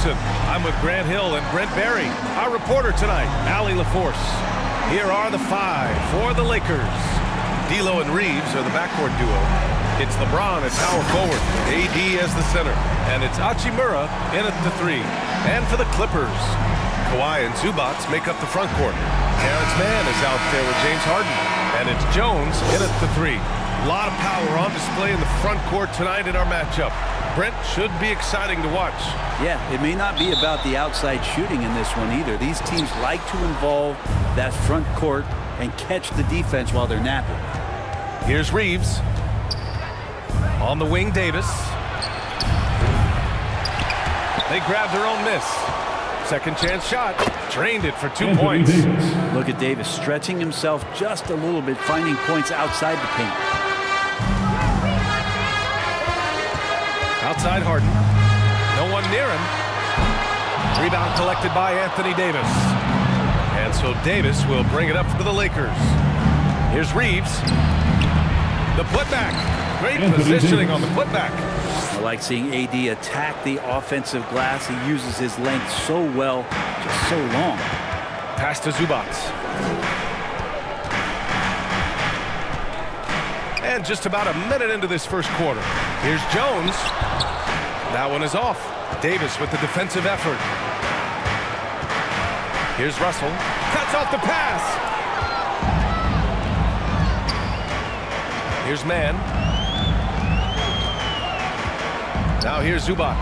I'm with Grant Hill and Brent Barry. Our reporter tonight, Allie LaForce. Here are the five for the Lakers. D'Lo and Reaves are the backcourt duo. It's LeBron at power forward, AD as the center, and it's Hachimura in at the three. And for the Clippers, Kawhi and Zubac make up the front court. Terance Mann is out there with James Harden, and it's Jones in at the three. A lot of power on display in the front court tonight in our matchup. Brent should be exciting to watch. Yeah, it may not be about the outside shooting in this one either. These teams like to involve that front court and catch the defense while they're napping. Here's Reaves. On the wing, Davis. They grab their own miss. Second chance shot. Drained it for two points. Look at Davis stretching himself just a little bit, finding points outside the paint. Outside Harden. No one near him. Rebound collected by Anthony Davis. And so Davis will bring it up for the Lakers. Here's Reaves. The putback. Great positioning on the putback. I like seeing AD attack the offensive glass. He uses his length so well, just so long. Pass to Zubac. And just about a minute into this first quarter. Here's Jones. That one is off. Davis with the defensive effort. Here's Russell. Cuts off the pass. Here's Mann. Now here's Zubac.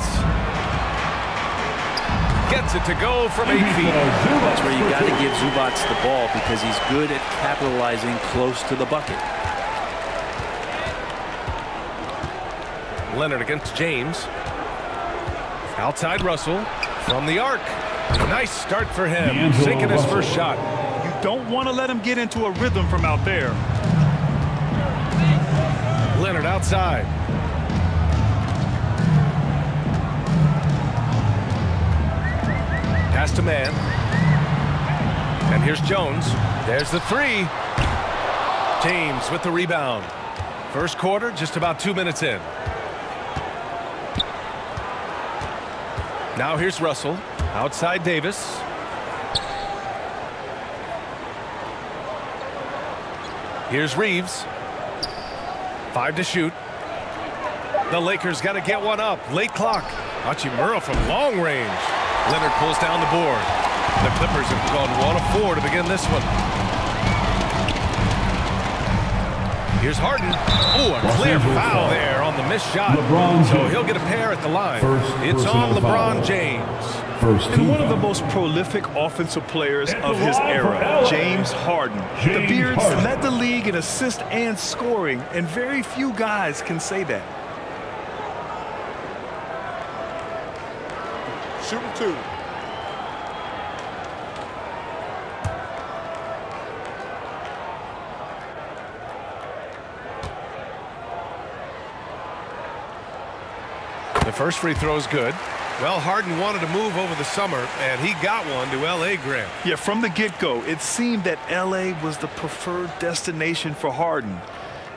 Gets it to go from eight feet. That's where you got to give Zubac the ball because he's good at capitalizing close to the bucket. Leonard against James. Outside Russell from the arc. Nice start for him. Sinking his first shot. You don't want to let him get into a rhythm from out there. Leonard outside. Pass to Mann. And here's Jones. There's the three. James with the rebound. First quarter, just about two minutes in. Now here's Russell. Outside Davis. Here's Reaves. Five to shoot. The Lakers got to get one up. Late clock. Hachimura from long range. Leonard pulls down the board. The Clippers have gone one of four to begin this one. Here's Harden. Oh, a clear foul there on the missed shot. So he'll get a pair at the line. It's on LeBron James. First and one of the most prolific offensive players of his era, James Harden. The Beards led the league in assists and scoring, and very few guys can say that. Shooting two. First free throw is good. Well, Harden wanted to move over the summer, and he got one to L.A. Grant. Yeah, from the get-go, it seemed that L.A. was the preferred destination for Harden.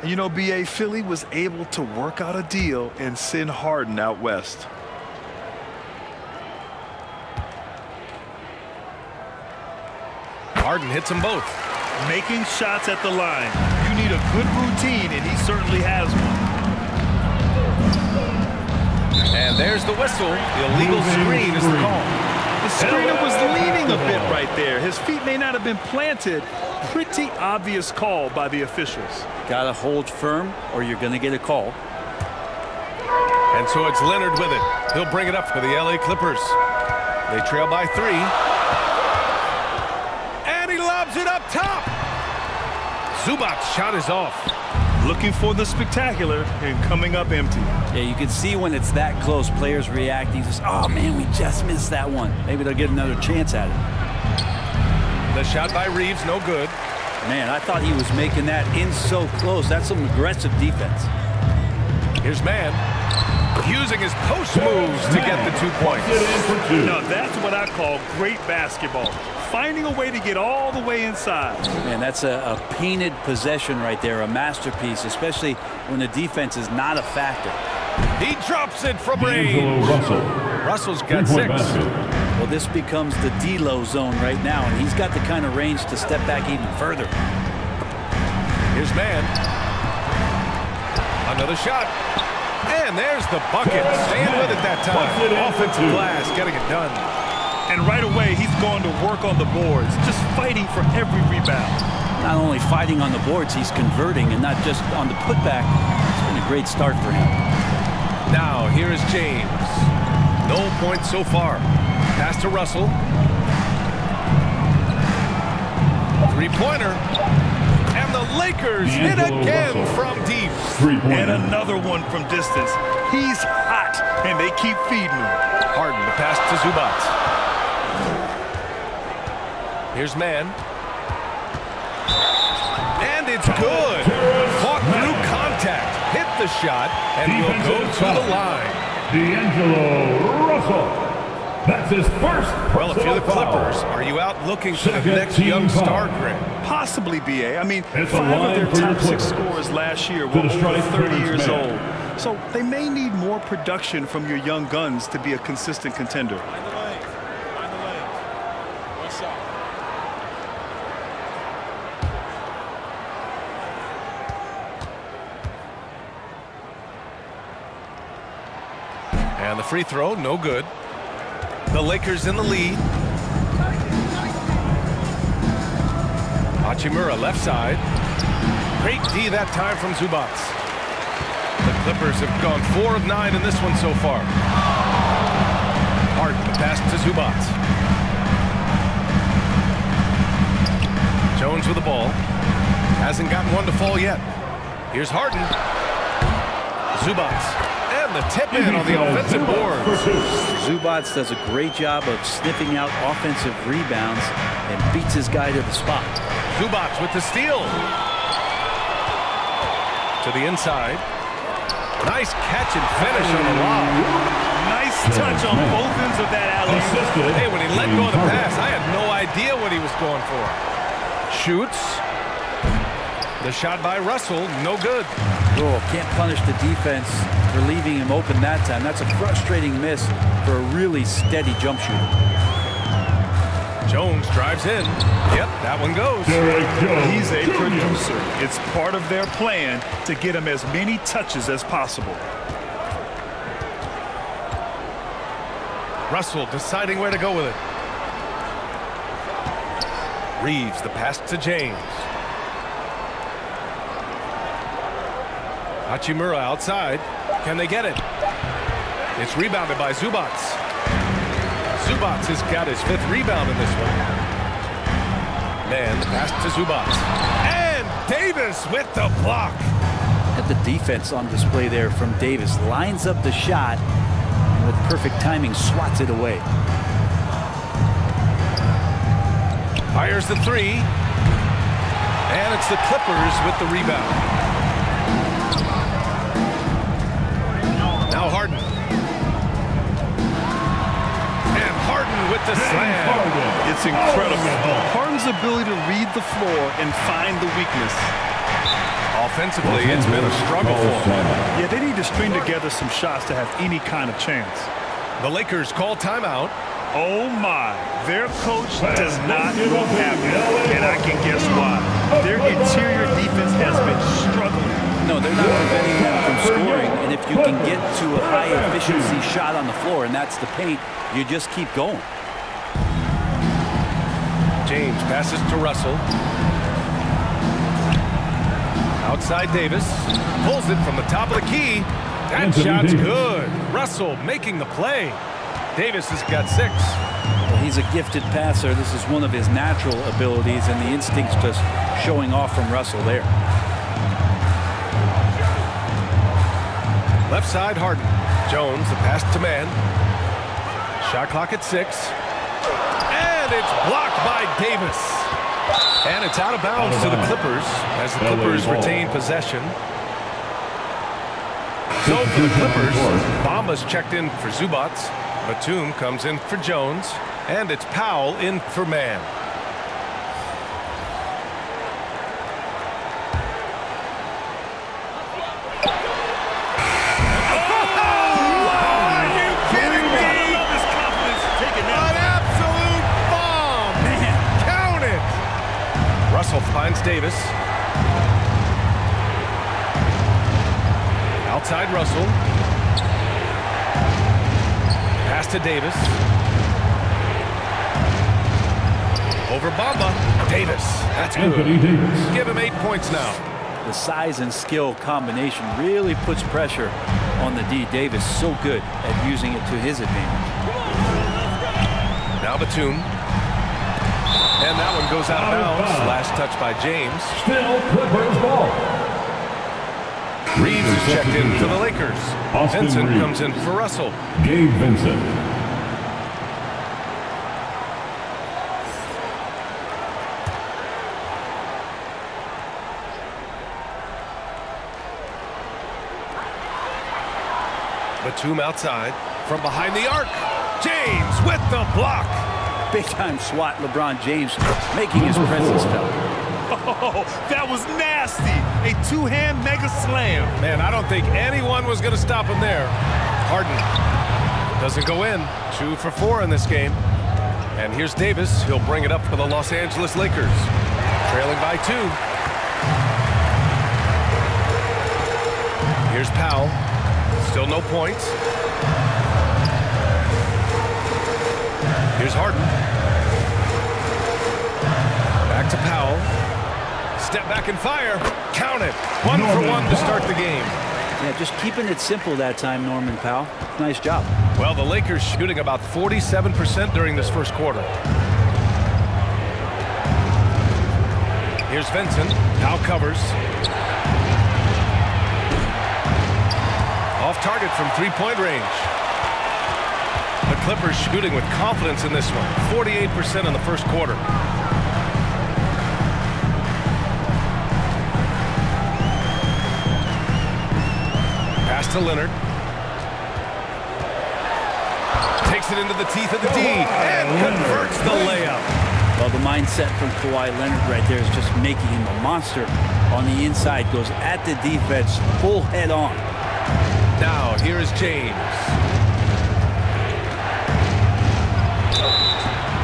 And you know, B.A. Philly was able to work out a deal and send Harden out west. Harden hits them both. Making shots at the line. You need a good routine, and he certainly has one. And there's the whistle. The illegal screen is the call. The screener was leaning a bit right there. His feet may not have been planted. Pretty obvious call by the officials. Got to hold firm or you're going to get a call. And so it's Leonard with it. He'll bring it up for the L.A. Clippers. They trail by three. And he lobs it up top. Zubac's shot is off. Looking for the spectacular and coming up empty. Yeah, you can see when it's that close, players reacting. Just, oh, man, we just missed that one. Maybe they'll get another chance at it. The shot by Reaves, no good. Man, I thought he was making that in so close. That's some aggressive defense. Here's Mann. Using his post moves to get the two points. Now, that's what I call great basketball. Finding a way to get all the way inside. Man, that's a, a painted possession right there, a masterpiece, especially when the defense is not a factor. He drops it from range. Russell. Russell's got six. Well, this becomes the D'Lo zone right now, and he's got the kind of range to step back even further. His man. Another shot. And there's the bucket. Staying with it that time. Offensive glass, getting it done. And right away, he's going to work on the boards, just fighting for every rebound. Not only fighting on the boards, he's converting, and not just on the putback. It's been a great start for him. Now, here is James. No points so far. Pass to Russell. Three-pointer. And the Lakers hit again Russell. from deep. And another one from distance. He's hot, and they keep feeding him. Harden the pass to Zubac. Here's Mann. And it's good. Fought through contact. Hit the shot and will go to the line. D'Angelo Russell. That's his first Well, if you're the personal foul. Clippers, are you out looking for the next young foul. star grid? Possibly, BA. I mean, It's five of their top six Clippers. scorers last year were the over 30 Terance years Mann. old. So they may need more production from your young guns to be a consistent contender. And the free throw, no good. The Lakers in the lead. Hachimura left side. Great D that time from Zubac. The Clippers have gone four of nine in this one so far. Harden the pass to Zubac. Jones with the ball. Hasn't gotten one to fall yet. Here's Harden. Zubac. And the tip in on the offensive boards. Zubac does a great job of sniffing out offensive rebounds and beats his guy to the spot. Zubac with the steal. To the inside. Nice catch and finish on the lob. Nice touch on both ends of that alley. Assisted. Hey, when he let go of the pass, I had no idea what he was going for. Shoots. The shot by Russell, no good. Oh, can't punish the defense for leaving him open that time. That's a frustrating miss for a really steady jump shooter. Jones drives in. Yep, that one goes. Derrick Jones He's a producer. It's part of their plan to get him as many touches as possible. Russell deciding where to go with it. Reaves, the pass to James. Hachimura outside. Can they get it? It's rebounded by Zubac. Zubac has got his fifth rebound in this one. Mann, pass to Zubac. And Davis with the block. At the defense on display there from Davis. Lines up the shot and with perfect timing swats it away. Fires the three. And it's the Clippers with the rebound. With the slam. It's incredible. Harden's ability to read the floor and find the weakness. Offensively, it's been a struggle for him. Yeah, they need to string together some shots to have any kind of chance. The Lakers call timeout. Oh my, their coach does not look happy, and I can guess why. Their interior defense has been struggling. No, they're not preventing them from scoring. And if you can get to a high efficiency shot on the floor, and that's the paint, you just keep going. James passes to Russell. Outside Davis. Pulls it from the top of the key. That Anthony shot's Davis. good. Russell making the play. Davis has got six. Well, he's a gifted passer. This is one of his natural abilities, and the instincts just showing off from Russell there. Left side, Harden. Jones, the pass to Mann. Shot clock at six. And it's blocked by Davis. And it's out of bounds Out of to the. Clippers as the Clippers retain possession. So for the Clippers, Bamba's checked in for Zubac. Batum comes in for Jones. And it's Powell in for Mann. finds Davis. Outside Russell. Pass to Davis. Over Bamba. Davis. That's good. Anthony Davis. Give him eight points now. The size and skill combination really puts pressure on the D. Davis so good at using it to his advantage. Now Batum. And that one goes out of bounds. Last touch by James. Still Clippers ball. Reaves is checked in for the Lakers. Austin Vincent Reaves. comes in for Russell. Gabe Vincent. Batum outside. From behind the arc. James with the block. Big time swat LeBron James making his presence felt. Oh, that was nasty. A two-hand mega slam. Man, I don't think anyone was going to stop him there. Harden doesn't go in. Two for four in this game. And here's Davis. He'll bring it up for the Los Angeles Lakers. Trailing by two. Here's Powell. Still no points. Here's Harden. Back to Powell. Step back and fire. Count it. One for one to start the game. Yeah, just keeping it simple that time, Norman Powell. Nice job. Well, the Lakers shooting about 47% during this first quarter. Here's Vincent. Now covers. Off target from three-point range. Clippers shooting with confidence in this one. 48% in the first quarter. Pass to Leonard. Takes it into the teeth of the D and converts the layup. Well, the mindset from Kawhi Leonard right there is just making him a monster on the inside. Goes at the defense full head on. Now, here is James.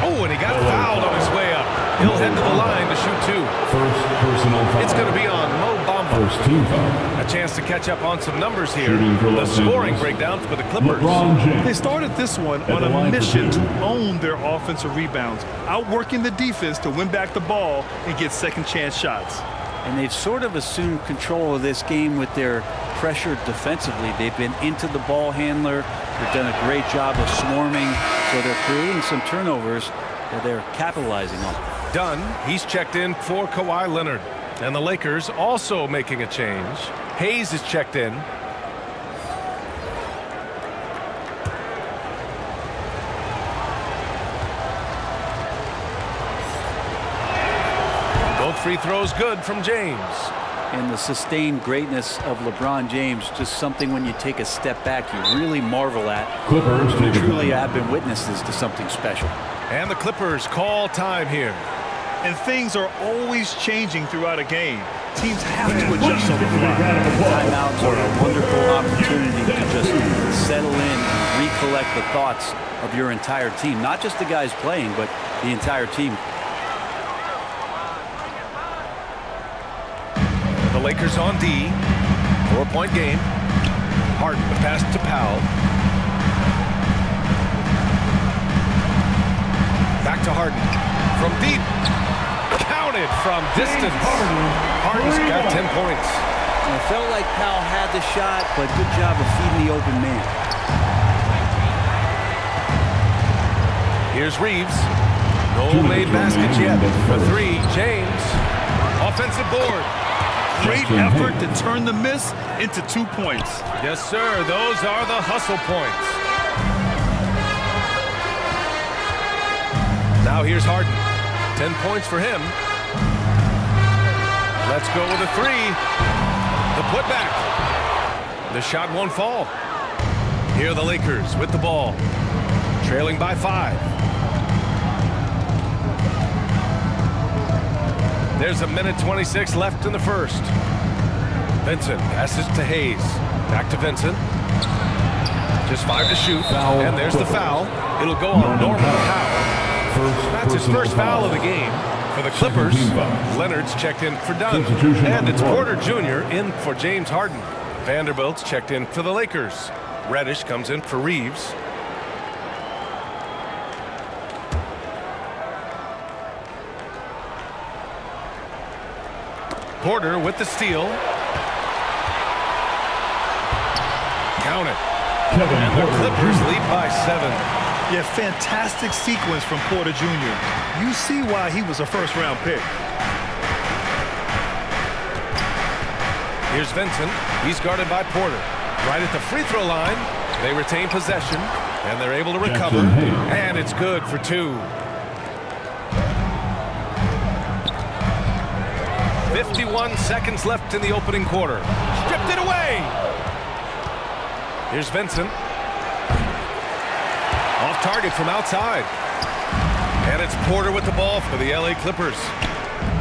Oh, and he got fouled on his way up. He'll head to the line to shoot two. First personal foul. It's going to be on Mo Bamba. First team foul. A chance to catch up on some numbers here. For The scoring Angeles. breakdown for the Clippers. They started this one At on a mission to own their offensive rebounds, outworking the defense to win back the ball and get second chance shots. And they've sort of assumed control of this game with their pressure defensively. They've been into the ball handler. They've done a great job of swarming. So they're creating some turnovers that they're capitalizing on. Dunn, he's checked in for Kawhi Leonard. And the Lakers also making a change. Hayes is checked in. Both free throws good from James. And the sustained greatness of LeBron James, just something when you take a step back, you really marvel at. Clippers take Truly timeout. have been witnesses to something special. And the Clippers call time here. And things are always changing throughout a game. Teams have to adjust on the fly. Timeouts are a wonderful opportunity to just settle in and recollect the thoughts of your entire team. Not just the guys playing, but the entire team. The Lakers on D. Four-point game. Harden the pass to Powell. Back to Harden. From deep. Counted from distance. Harden's got 10 points. And it felt like Powell had the shot, but good job of feeding the open man. Here's Reaves. No made baskets yet. For three, James. Offensive board. Great effort to turn the miss into two points. Yes, sir. Those are the hustle points. Now here's Harden. 10 points for him. Let's go with a three. The putback. The shot won't fall. Here are the Lakers with the ball. Trailing by five. There's a minute 26 left in the first. Vincent passes to Hayes. Back to Vincent. Just five to shoot. Foul. And there's the foul. It'll go on Norman Powell. First That's his first foul of the game. For the Clippers, foul. Leonard's checked in for Dunn. And it's Porter Jr. in for James Harden. Vanderbilt's checked in for the Lakers. Reddish comes in for Reaves. Porter with the steal. Count it. Kevin And the Porter Clippers Jr. lead by seven. Yeah, fantastic sequence from Porter Jr. You see why he was a first-round pick. Here's Vincent. He's guarded by Porter. Right at the free throw line. They retain possession, and they're able to recover. And it's good for two. 51 seconds left in the opening quarter. Stripped it away. Here's Vincent. Off target from outside. And it's Porter with the ball for the LA Clippers.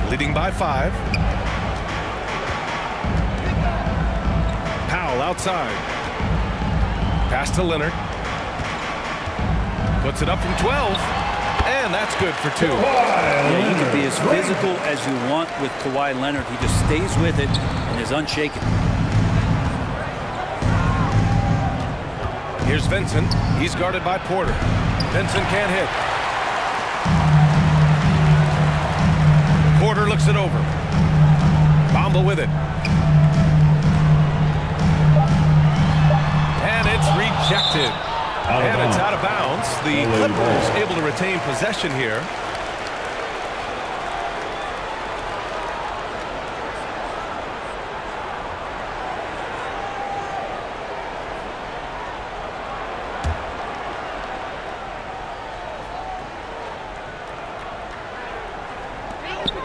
Leading by five. Powell outside. Pass to Leonard. Puts it up from 12. And that's good for two. Yeah, you can be as physical as you want with Kawhi Leonard. He just stays with it and is unshaken. Here's Vincent. He's guarded by Porter. Vincent can't hit. Porter looks it over. Bamba with it. And it's rejected. Out of and it's out of bounds. The Clippers able to retain possession here.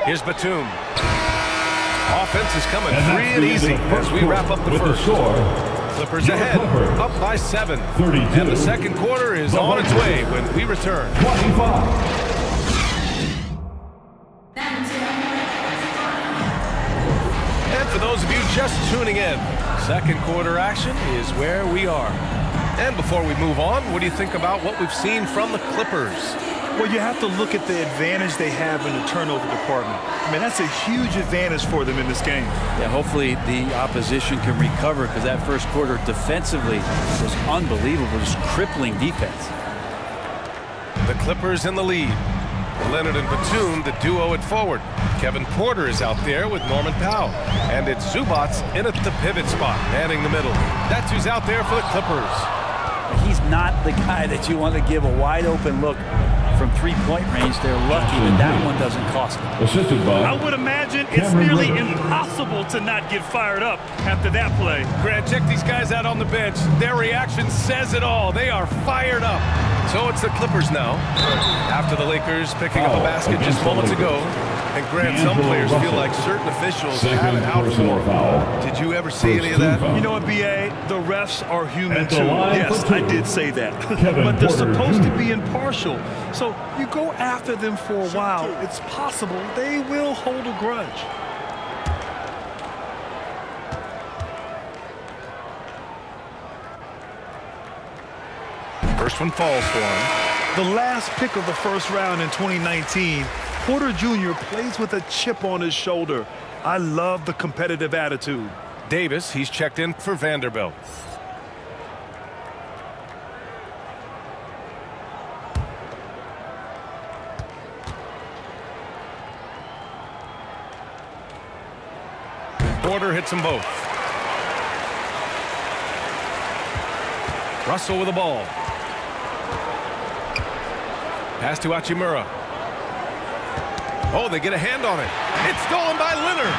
Here's Batum. Offense is coming And free and the end of easy as we wrap up the With first. the score, Clippers ahead, up by seven. 32. And the second quarter is on its way when we return. 25. And for those of you just tuning in, second quarter action is where we are. And before we move on, what do you think about what we've seen from the Clippers? Well, you have to look at the advantage they have in the turnover department. I mean, that's a huge advantage for them in this game. Yeah, hopefully the opposition can recover because that first quarter defensively was unbelievable, just crippling defense. The Clippers in the lead. Leonard and Batum, the duo at forward. Kevin Porter is out there with Norman Powell. And it's Zubac in at the pivot spot, manning the middle. That's who's out there for the Clippers. He's not the guy that you want to give a wide open look from three-point range. They're lucky that that one doesn't cost them. Assisted by I would imagine it's nearly Reddish. impossible to not get fired up after that play. Grant, check these guys out on the bench. Their reaction says it all. They are fired up. So it's the Clippers now. After the Lakers picking up a basket just moments ago. And Grant, some D'Angelo players feel like certain officials have Second it out for them. foul. Did you ever see First any of that? foul. You know what, B.A.? The refs are human At too. Yes, I did say that. But they're Porter supposed to be impartial. So you go after them for a while. It's possible they will hold a grudge. First one falls for him. The last pick of the first round in 2019, Porter Jr. plays with a chip on his shoulder. I love the competitive attitude. Davis, he's checked in for Vanderbilt. Porter hits them both. Russell with the ball. Pass to Hachimura. Oh, they get a hand on it. It's stolen by Leonard.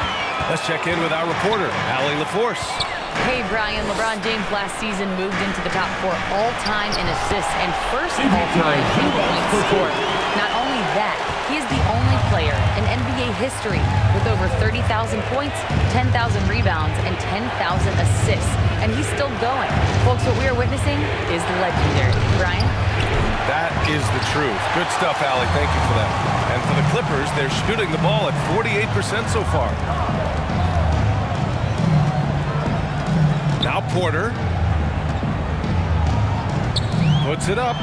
Let's check in with our reporter, Allie LaForce. Hey, Brian. LeBron James last season moved into the top four all-time in assists and first all-time in points scored. Not only that, he is the only player in NBA history with over 30,000 points, 10,000 rebounds, and 10,000 assists. And he's still going. Folks, what we are witnessing is legendary. Brian? That is the truth. Good stuff, Allie. Thank you for that. And for the Clippers, they're shooting the ball at 48% so far. Now Porter puts it up.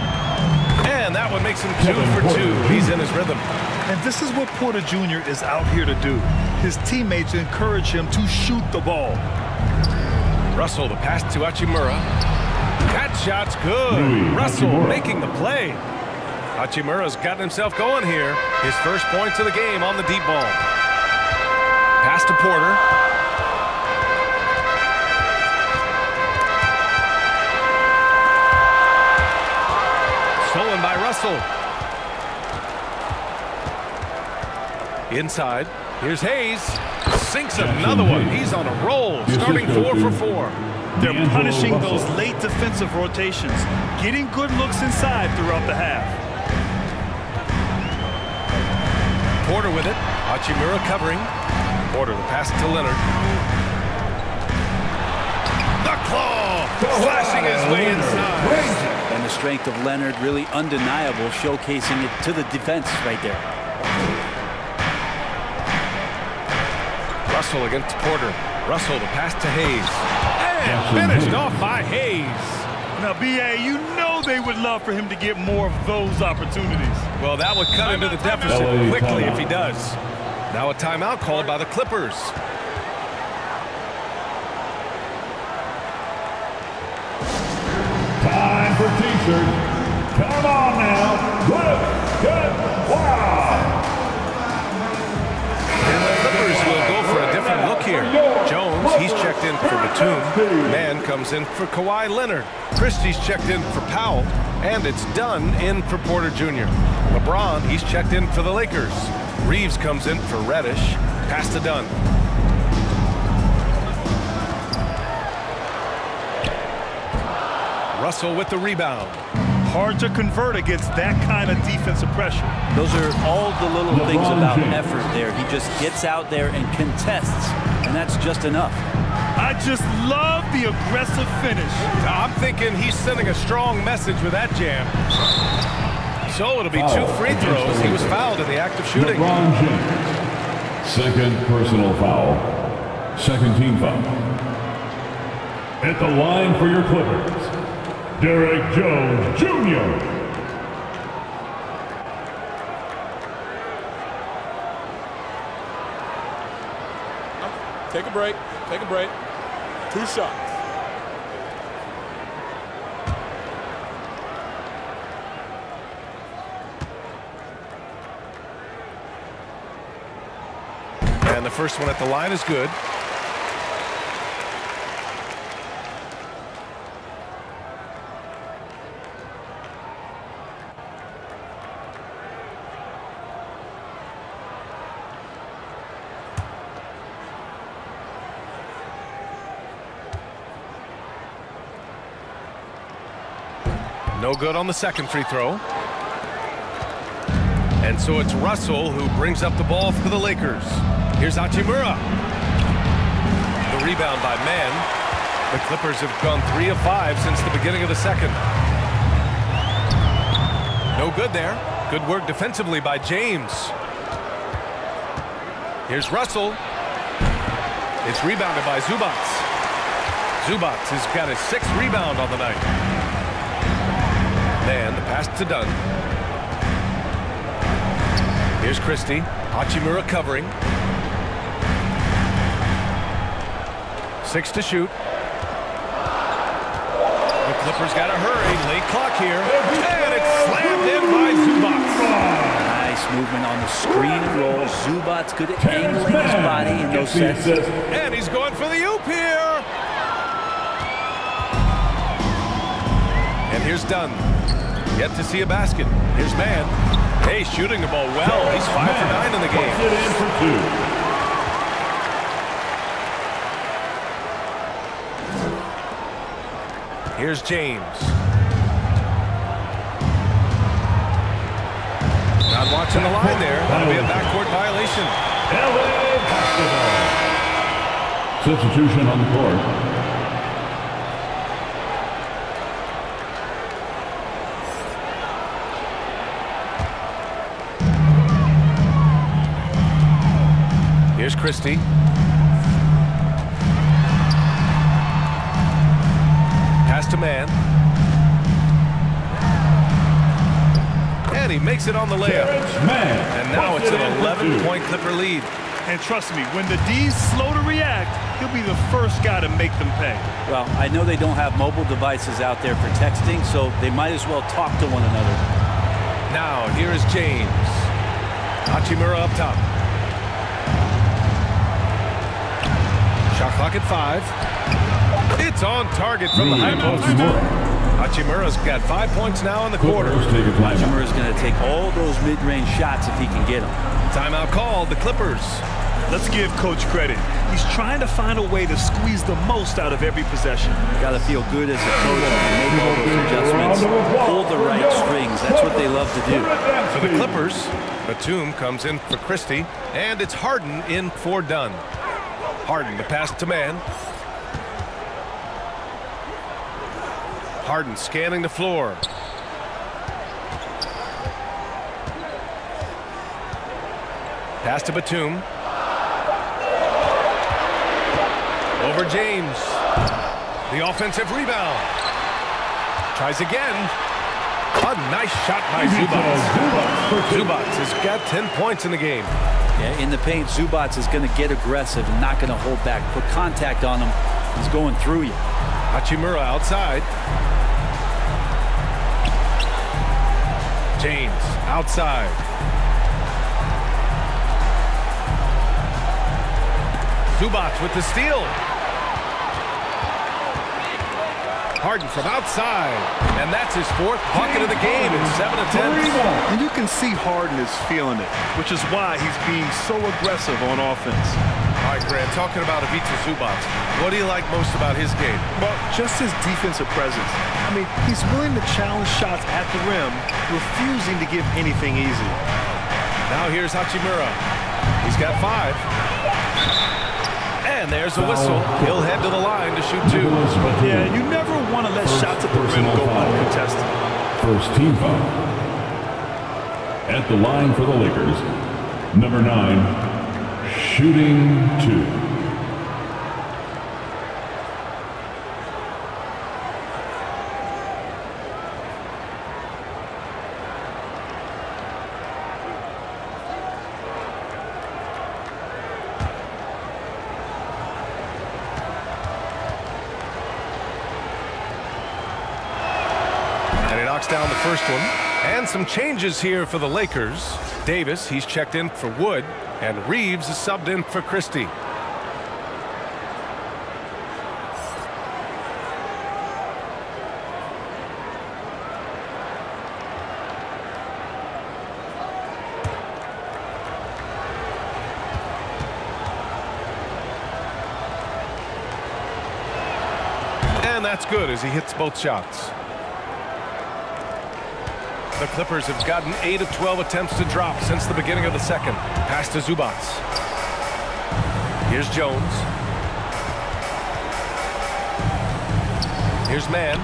And And that one makes him two for two. He's in his rhythm. And this is what Porter Jr. is out here to do. His teammates encourage him to shoot the ball. Russell, the pass to Hachimura. That shot's good. Rui Russell Hachimura. making the play. Hachimura's gotten himself going here. His first points of the game on the deep ball. Pass to Porter. Stolen by Russell. Inside. Here's Hayes. Sinks another one. He's on a roll. Starting four for four. They're punishing those late defensive rotations, getting good looks inside throughout the half. Porter with it. Hachimura covering. Porter the pass to Leonard. The claw! Flashing his way inside. And the strength of Leonard really undeniable, showcasing it to the defense right there. Russell against Porter. Russell the pass to Hayes. And finished off by Hayes. Now, BA, you know they would love for him to get more of those opportunities. Well, that would cut into the deficit quickly if he does. Now a timeout called by the Clippers. Checked in for Batum. Mann comes in for Kawhi Leonard. Christie's checked in for Powell. And it's Dunn in for Porter Jr. LeBron, he's checked in for the Lakers. Reaves comes in for Reddish. Pass to Dunn. Russell with the rebound. Hard to convert against that kind of defensive pressure. Those are all the little LeBron things about James. effort there. He just gets out there and contests, and that's just enough. I just love the aggressive finish. I'm thinking he's sending a strong message with that jam. So it'll be two free throws. He was fouled in the act of shooting. LeBron James. Second personal foul. Second team foul. At the line for your Clippers, Derrick Jones Jr. Take a break. Take a break. Two shots. And the first one at the line is good. No good on the second free throw. And so it's Russell who brings up the ball for the Lakers. Here's Hachimura. The rebound by Mann. The Clippers have gone three of five since the beginning of the second. No good there. Good work defensively by James. Here's Russell. It's rebounded by Zubac. Zubac has got his sixth rebound on the night. Mann, the pass to Dunn. Here's Christie. Hachimura covering. Six to shoot. The Clippers got to hurry. Late clock here. And it's slammed in by Zubac. Nice movement on the screen and roll. Zubac good at angling his body in those Gets sets. And he's going for the oop here. And here's Dunn. Yet to see a basket. Here's Mann. Hey, shooting the ball well. He's five for nine in the game. Puts it in for two. Here's James. Not watching the line there. That'll be a backcourt violation. Substitution on the court. Christie. Pass to Mann. and he makes it on the layup. And now it's an 11-point Clipper lead. And trust me, when the D's slow to react, he'll be the first guy to make them pay. Well, I know they don't have mobile devices out there for texting, so they might as well talk to one another. Now, here is James. Hachimura up top. Shot clock at five. It's on target from the high post. Hachimura's got five points now in the quarter. Hachimura's going to take all those mid-range shots if he can get them. Timeout called, the Clippers. Let's give Coach credit. He's trying to find a way to squeeze the most out of every possession. Got to feel good as a coach to make all those adjustments, pull the right strings. That's what they love to do. For the Clippers, Batum comes in for Christie, and it's Harden in for Dunn. Harden, the pass to Mann. Harden scanning the floor. Pass to Batum. Over James. The offensive rebound. Tries again. A nice shot by Zubac. Zubac has got 10 points in the game. Yeah, in the paint, Zubac is going to get aggressive and not going to hold back. Put contact on him. He's going through you. Hachimura outside. James outside. Zubac with the steal. Harden from outside. And that's his fourth bucket of the game in 7 attempts. And you can see Harden is feeling it, which is why he's being so aggressive on offense. All right, Grant, talking about Ivica Zubac, what do you like most about his game? Well, just his defensive presence. I mean, he's willing to challenge shots at the rim, refusing to give anything easy. Now here's Hachimura. He's got five. And there's a whistle. He'll head to the line to shoot two. Yeah, you never want to let shots at the rim go uncontested. First team foul. At the line for the Lakers, number nine, shooting two. Knocks down the first one. And some changes here for the Lakers. Davis, he's checked in for Wood. And Reaves is subbed in for Christie. And that's good as he hits both shots. The Clippers have gotten 8 of 12 attempts to drop since the beginning of the second. Pass to Zubac. Here's Jones. Here's Mann.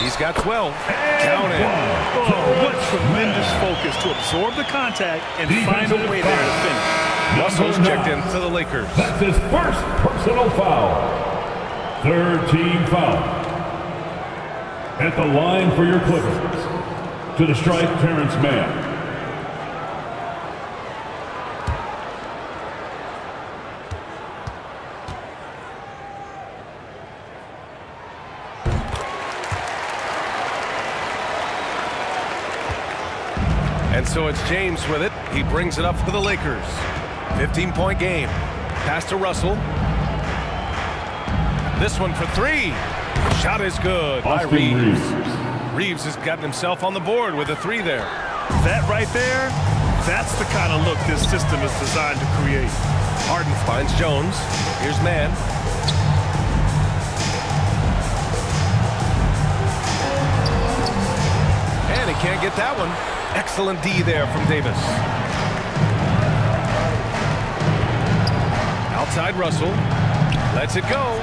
He's got 12. Count it. Oh, what tremendous focus to absorb the contact and find a way there to finish. Russell's checked in for the Lakers. That's his first personal foul. Third team foul. At the line for your Clippers. To the strike, Terance Mann. And so it's James with it. He brings it up for the Lakers. 15-point game. Pass to Russell. This one for three. Shot is good by Reaves. Reaves. Reaves has gotten himself on the board with a three there. That right there, that's the kind of look this system is designed to create. Harden finds Jones. Here's Mann. And he can't get that one. Excellent D there from Davis. Outside Russell. Lets it go.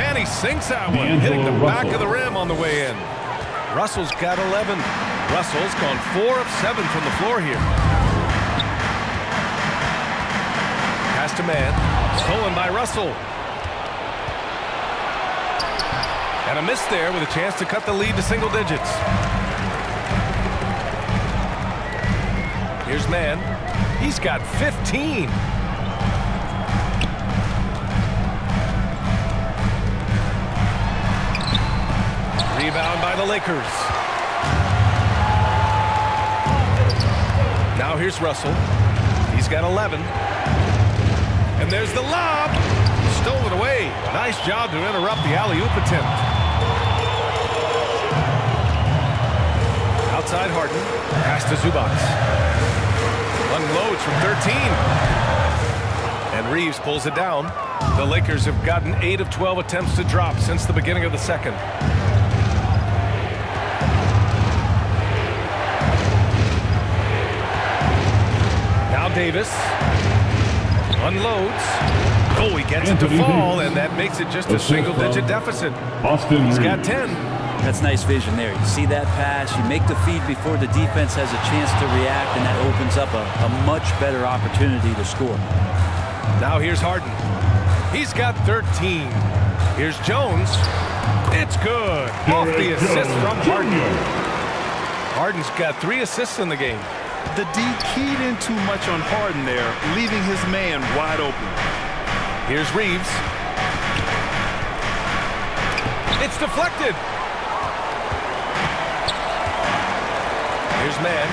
And he sinks that one, hitting the D'Angelo back of the rim on the way in. Russell's got 11. Russell's gone 4 of 7 from the floor here. Pass to Mann. Stolen by Russell. And a miss there with a chance to cut the lead to single digits. Here's Mann. He's got 15. Rebound by the Lakers. Now here's Russell. He's got 11. And there's the lob. Stolen away. Nice job to interrupt the alley-oop attempt. Outside Harden. Pass to Zubac. Unloads from 13. And Reaves pulls it down. The Lakers have gotten 8 of 12 attempts to drop since the beginning of the second. Davis. Unloads. Oh, he gets Anthony it to fall, Davis. and that makes it just a single-digit deficit. Austin He's got 10. That's nice vision there. You see that pass, you make the feed before the defense has a chance to react, and that opens up a, a much better opportunity to score. Now here's Harden. He's got 13. Here's Jones. It's good. Off the assist from Harden. Harden's got three assists in the game. The D keyed in too much on Harden there, leaving his man wide open. Here's Reaves. It's deflected. Here's Mann.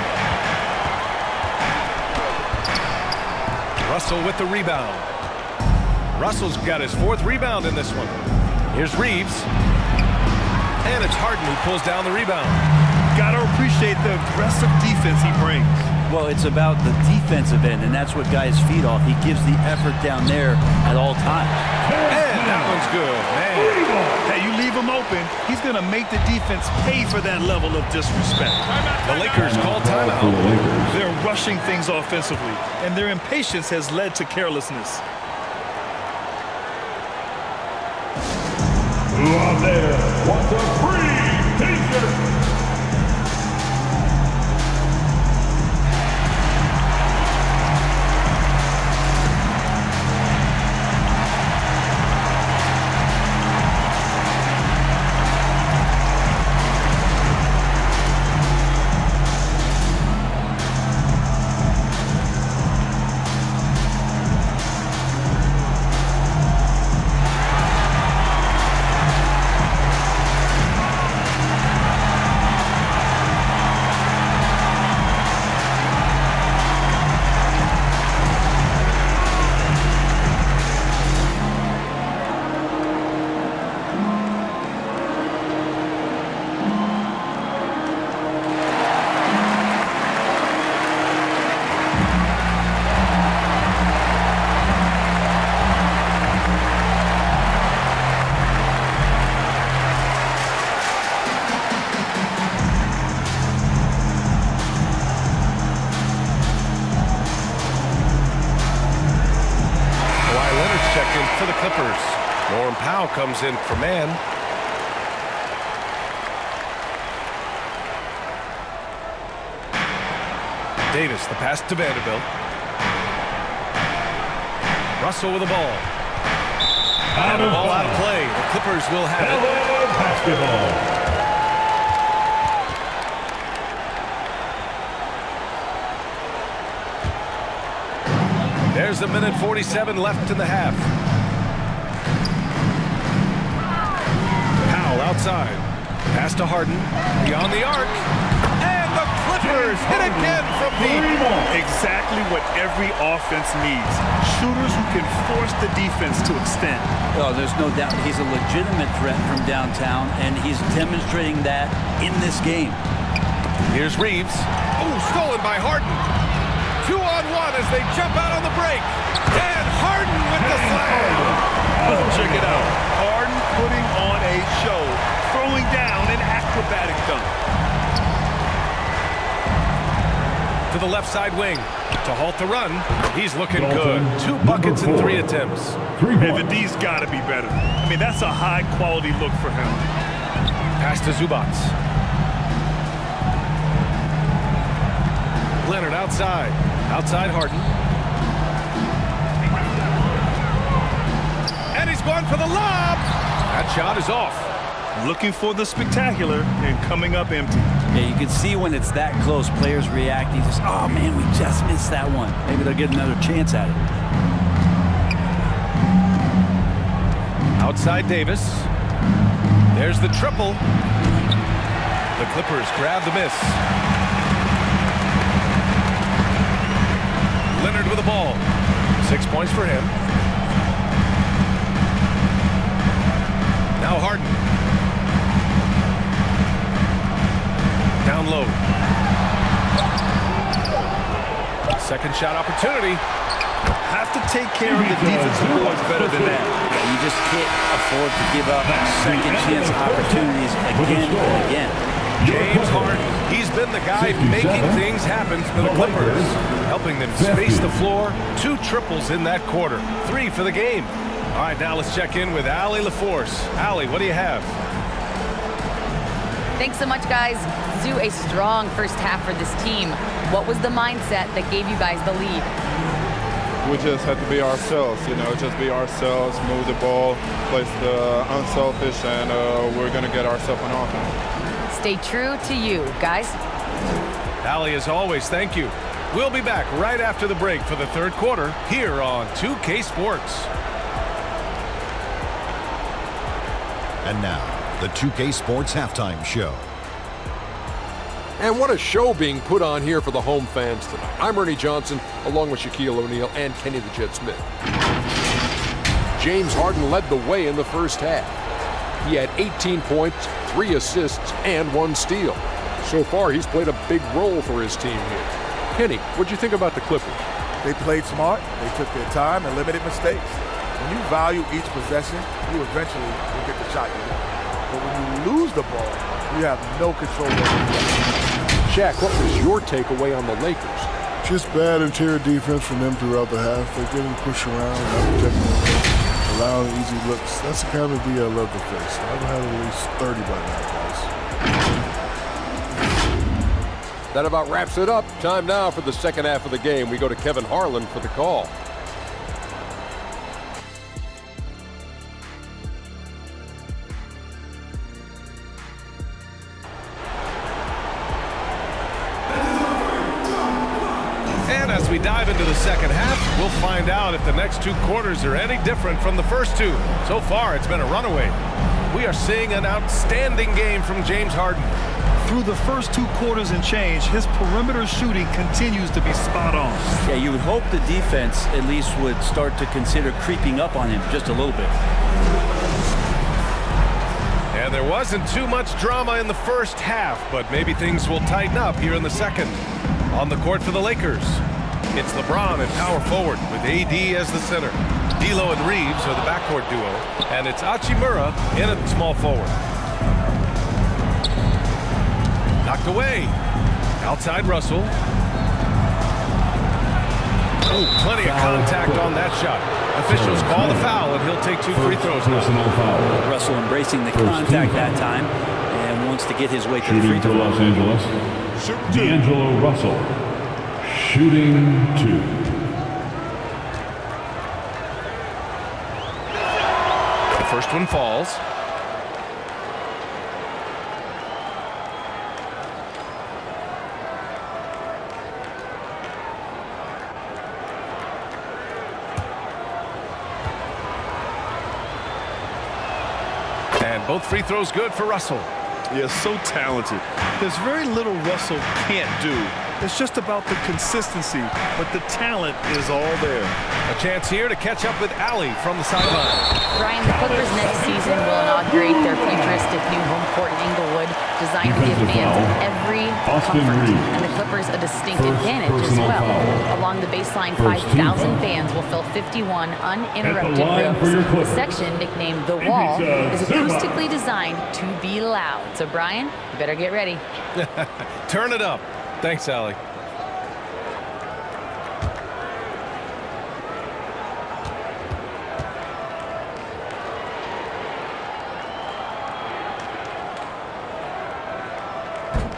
Russell with the rebound. Russell's got his fourth rebound in this one. Here's Reaves. And it's Harden who pulls down the rebound. Got to appreciate the aggressive defense he brings. Well, it's about the defensive end, and that's what guys feed off. He gives the effort down there at all times. And that one's good, man. Hey, you leave him open, he's going to make the defense pay for that level of disrespect. The Lakers call timeout. They're rushing things offensively, and their impatience has led to carelessness. Who out there wants a free pass to Vanderbilt. Russell with the ball. Out of ball out of play. The Clippers will have it. Basketball. There's a minute 47 left in the half. Powell outside. Pass to Harden. Beyond the arc. And the Clippers hit again from deep. Exactly what every offense needs. Shooters who can force the defense to extend. Oh, there's no doubt he's a legitimate threat from downtown, and he's demonstrating that in this game. Here's Reaves. Oh, stolen by Harden. Two on one as they jump out on the break. And Harden with the slam. Oh, check it out. Harden putting on a show, throwing down an acrobatic dunk. To the left side wing. To halt the run. He's looking good. Two buckets in three attempts. Three hey, the D's got to be better. I mean, that's a high-quality look for him. Pass to Zubac. Leonard outside. Outside Harden. And he's going for the lob. That shot is off. Looking for the spectacular and coming up empty. Yeah, you can see when it's that close, players reacting. Just, oh man, we just missed that one. Maybe they'll get another chance at it. Outside Davis. There's the triple. The Clippers grab the miss. Leonard with the ball. Six points for him. Now Harden. Low. Second shot opportunity. Have to take care of the defensive boards better than that. Yeah, you just can't afford to give up second chance opportunities again and again. James Harden, he's been the guy making things happen for the Clippers, helping them space the floor. Two triples in that quarter, three for the game. All right, now let's check in with Allie LaForce. Allie, what do you have? Thanks so much, guys. Zoo, a strong first half for this team. What was the mindset that gave you guys the lead? we just have to be ourselves, you know, just be ourselves, move the ball, play the unselfish, and uh, we're going to get ourselves an offense. Stay true to you, guys. Allie, as always, thank you. We'll be back right after the break for the third quarter here on 2K Sports. And now, the 2K Sports Halftime Show. And what a show being put on here for the home fans tonight. I'm Ernie Johnson, along with Shaquille O'Neal and Kenny the Jet Smith. James Harden led the way in the first half. He had 18 points, three assists, and one steal. So far, he's played a big role for his team here. Kenny, what'd you think about the Clippers? They played smart, they took their time, and limited mistakes. When you value each possession, you eventually will get the shot you want. But when you lose the ball, you have no control over it. Shaq, what was your takeaway on the Lakers? Just bad interior defense from them throughout the half. They're getting pushed around, not protecting them, allowing easy looks. That's the kind of D I love to face. I've had at least 30 by now, guys. That about wraps it up. Time now for the second half of the game. We go to Kevin Harlan for the call. Find out if the next two quarters are any different from the first two. So far, it's been a runaway. We are seeing an outstanding game from James Harden. Through the first two quarters and change, his perimeter shooting continues to be spot on. Yeah, you would hope the defense at least would start to consider creeping up on him just a little bit. And there wasn't too much drama in the first half, but maybe things will tighten up here in the second. On the court for the Lakers, it's LeBron at power forward with AD as the center. D'Lo and Reaves are the backcourt duo. And it's Hachimura in at small forward. Knocked away. Outside Russell. Oh, plenty of contact on that shot. Officials call the foul, and he'll take two free throws now. Russell embracing the contact that time and wants to get his way to the free throw. Los Angeles, D'Angelo Russell shooting two. The first one falls. And both free throws good for Russell. Yeah, so talented. There's very little Russell can't do it's just about the consistency, but the talent is all there. A chance here to catch up with Allie from the sideline. Brian, the Clippers next season will inaugurate their futuristic new home court in Inglewood, designed to give fans every comfort. And the Clippers a distinct First advantage as well. Foul. Along the baseline, 5,000 fans will fill 51 uninterrupted rooms. The section, nicknamed The Wall, is acoustically designed to be loud. So, Brian, you better get ready. Turn it up. Thanks, Allie.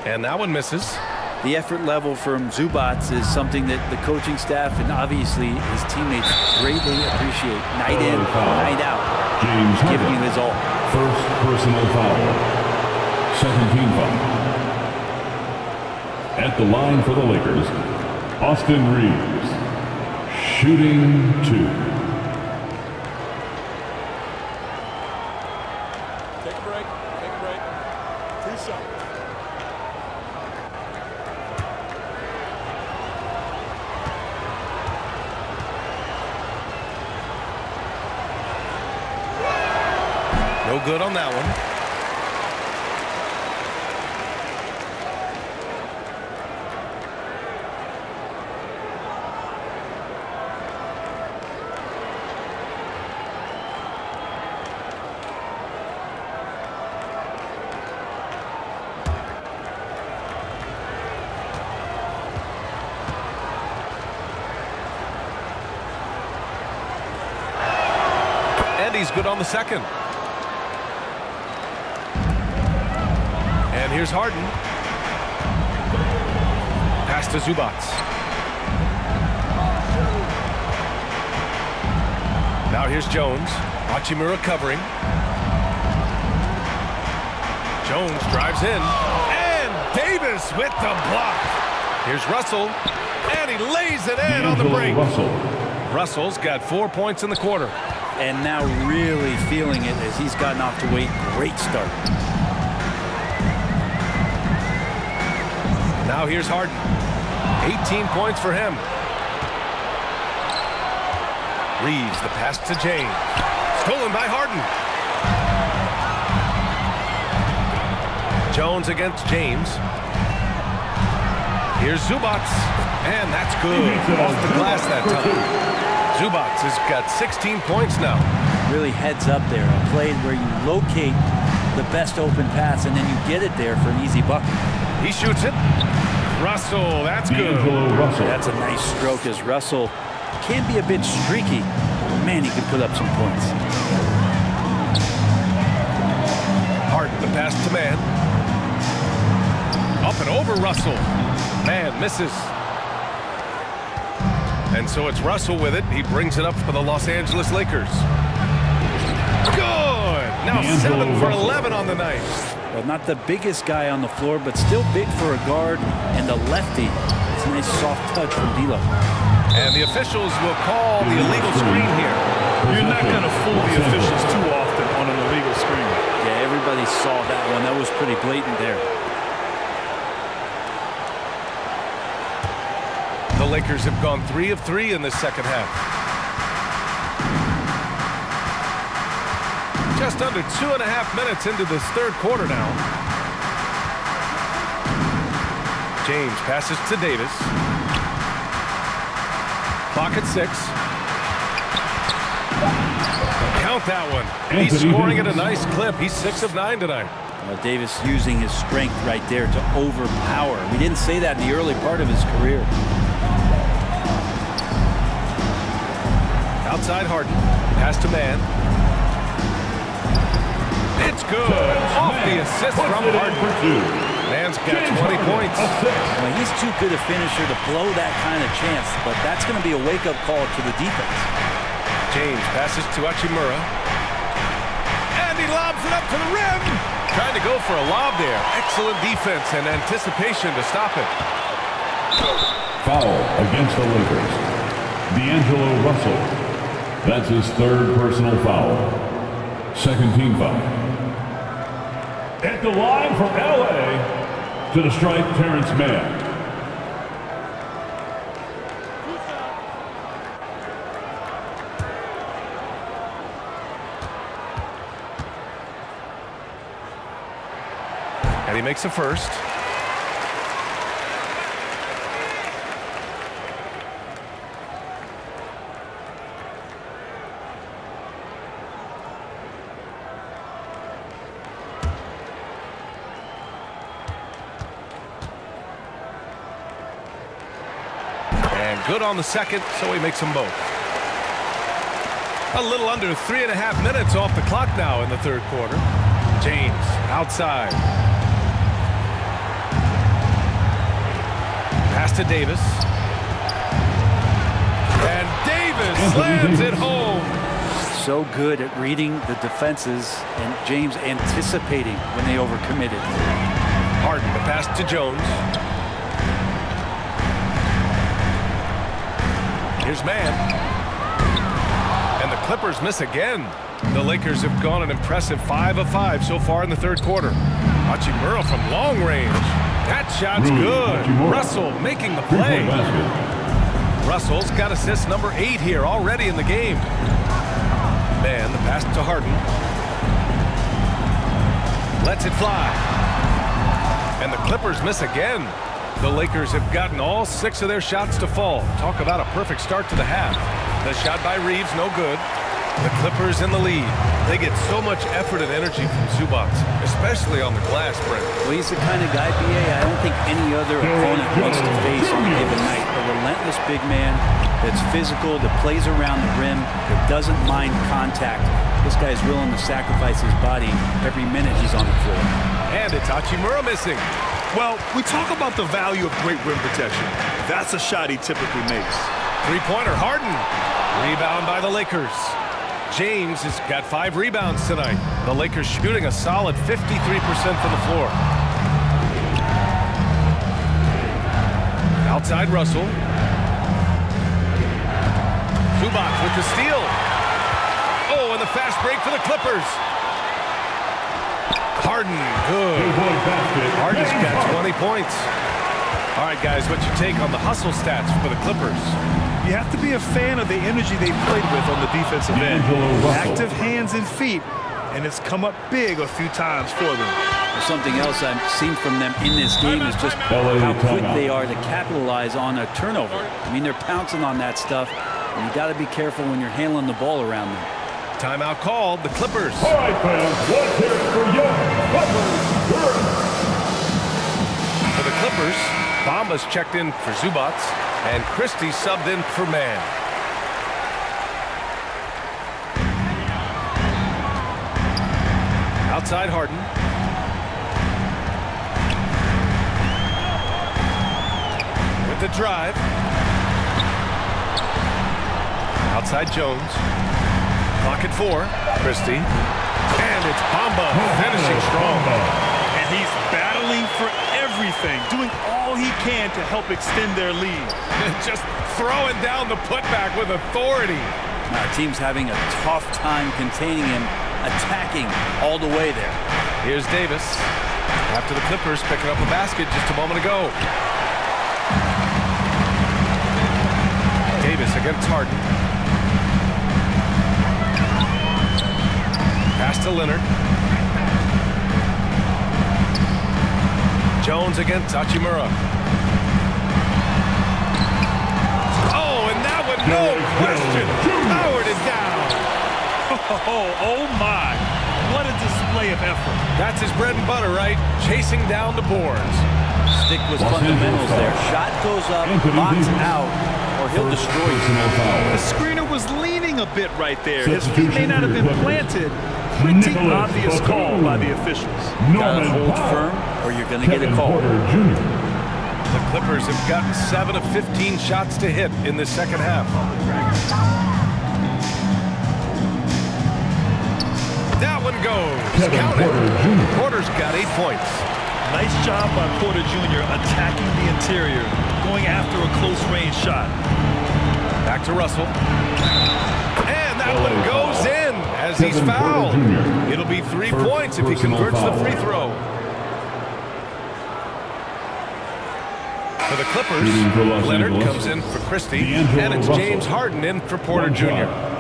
And that one misses. The effort level from Zubac is something that the coaching staff and obviously his teammates greatly appreciate. Night in, night out. James giving you his all. First personal foul. Second team foul. At the line for the Lakers, Austin Reaves, Shooting two. Take a break. Take a break. Two shots. No good on that one. He's good on the second. And here's Harden. Pass to Zubac. Now here's Jones. Hachimura covering. Jones drives in. And Davis with the block. Here's Russell. And he lays it in on the break. Russell. Russell's got four points in the quarter. And now really feeling it as he's gotten off to a great start. Now here's Harden. 18 points for him. Reaves the pass to James. Stolen by Harden. Jones against James. Here's Zubac. And that's good. Off the glass that time. Zubac has got 16 points now. Really heads up there. A play where you locate the best open pass and then you get it there for an easy bucket. He shoots it. Russell, that's good. D'Angelo Russell. That's a nice stroke as Russell can be a bit streaky. Man, he can put up some points. Harden the pass to Mann. Up and over Russell. Mann misses. And so it's Russell with it. He brings it up for the Los Angeles Lakers. Good. Now D'Angelo seven for Russell. 11 on the night. Well, not the biggest guy on the floor, but still big for a guard and a lefty. It's a nice soft touch from D'Lo. And the officials will call the illegal screen here. You're not going to fool the officials too often on an illegal screen. Yeah, everybody saw that one. That was pretty blatant there. Lakers have gone three of three in the second half. Just under two and a half minutes into this third quarter now. James passes to Davis. Clock at six. Count that one. He's scoring at a nice clip. He's six of nine tonight. Uh, Davis using his strength right there to overpower. We didn't say that in the early part of his career. Outside Harden. Pass to Mann. It's good. Off the assist from Puts it in Harden. for two. Mann's got 20 points. assist. Well, he's too good a finisher to blow that kind of chance, but that's going to be a wake-up call to the defense. James passes to Hachimura. And he lobs it up to the rim. Trying to go for a lob there. Excellent defense and anticipation to stop it. Foul against the Lakers. D'Angelo Russell. That's his third personal foul. Second team foul. At the line from LA to the strike, Terance Mann. And he makes a first. And good on the second, so he makes them both. A little under three and a half minutes off the clock now in the third quarter. James outside. Pass to Davis. And Davis slams it home. So good at reading the defenses and James anticipating when they overcommitted. Harden, the pass to Jones. Here's Mann. And the Clippers miss again. The Lakers have gone an impressive 5 of 5 so far in the third quarter. Hachimura from long range. That shot's good. Russell making the play. Russell's got assist number eight here already in the game. Mann, the pass to Harden. Lets it fly. And the Clippers miss again. The Lakers have gotten all six of their shots to fall. Talk about a perfect start to the half. The shot by Reaves, no good. The Clippers in the lead. They get so much effort and energy from Zubac, especially on the glass, Brent. Well, he's the kind of guy, BA, I don't think any other opponent wants to face on a given night. A relentless big man that's physical, that plays around the rim, that doesn't mind contact. This guy's willing to sacrifice his body every minute he's on the floor. And it's Hachimura missing. Well, we talk about the value of great rim protection. That's a shot he typically makes. Three-pointer, Harden. Rebound by the Lakers. James has got five rebounds tonight. The Lakers shooting a solid 53% from the floor. Outside Russell. Zubac with the steal. Oh, and the fast break for the Clippers. Harden, good. Harden's got 20 points. All right, guys, what's your take on the hustle stats for the Clippers? You have to be a fan of the energy they've played with on the defensive end. Active hands and feet, and it's come up big a few times for them. Something else I've seen from them in this game is just how quick they are to capitalize on a turnover. I mean, they're pouncing on that stuff, and you got to be careful when you're handling the ball around them. Timeout called, the Clippers. All right, fans, let's hear it for young Clippers. For the Clippers, Bamba's checked in for Zubac, and Christie subbed in for Mann. Outside Harden. With the drive. Outside Jones. Clock at four. Christie. And it's Bamba finishing strong. And he's battling for everything, doing all he can to help extend their lead. Just throwing down the putback with authority. Now, our team's having a tough time containing him, attacking all the way there. Here's Davis. After the Clippers picking up a basket just a moment ago. Davis against Harden. Pass to Leonard. Jones against Hachimura. Oh, and that one, no question. Powered it down. Oh, oh my. What a display of effort. That's his bread and butter, right? Chasing down the boards. Stick was fundamentals there. Shot goes up, box out, or he'll destroy you. The screener was leaning a bit right there. His feet may not have been planted. Pretty obvious call by the officials. Gotta hold firm, or you're going to get a call. The Clippers have gotten 7 of 15 shots to hit in the second half. That one goes. Count it. Porter's got eight points. Nice job by Porter Jr. attacking the interior, going after a close-range shot. Back to Russell. And that one goes in as he's fouled. It'll be three points if he converts the free throw. For the Clippers, Leonard comes in for Christie, and it's James Harden in for Porter Jr.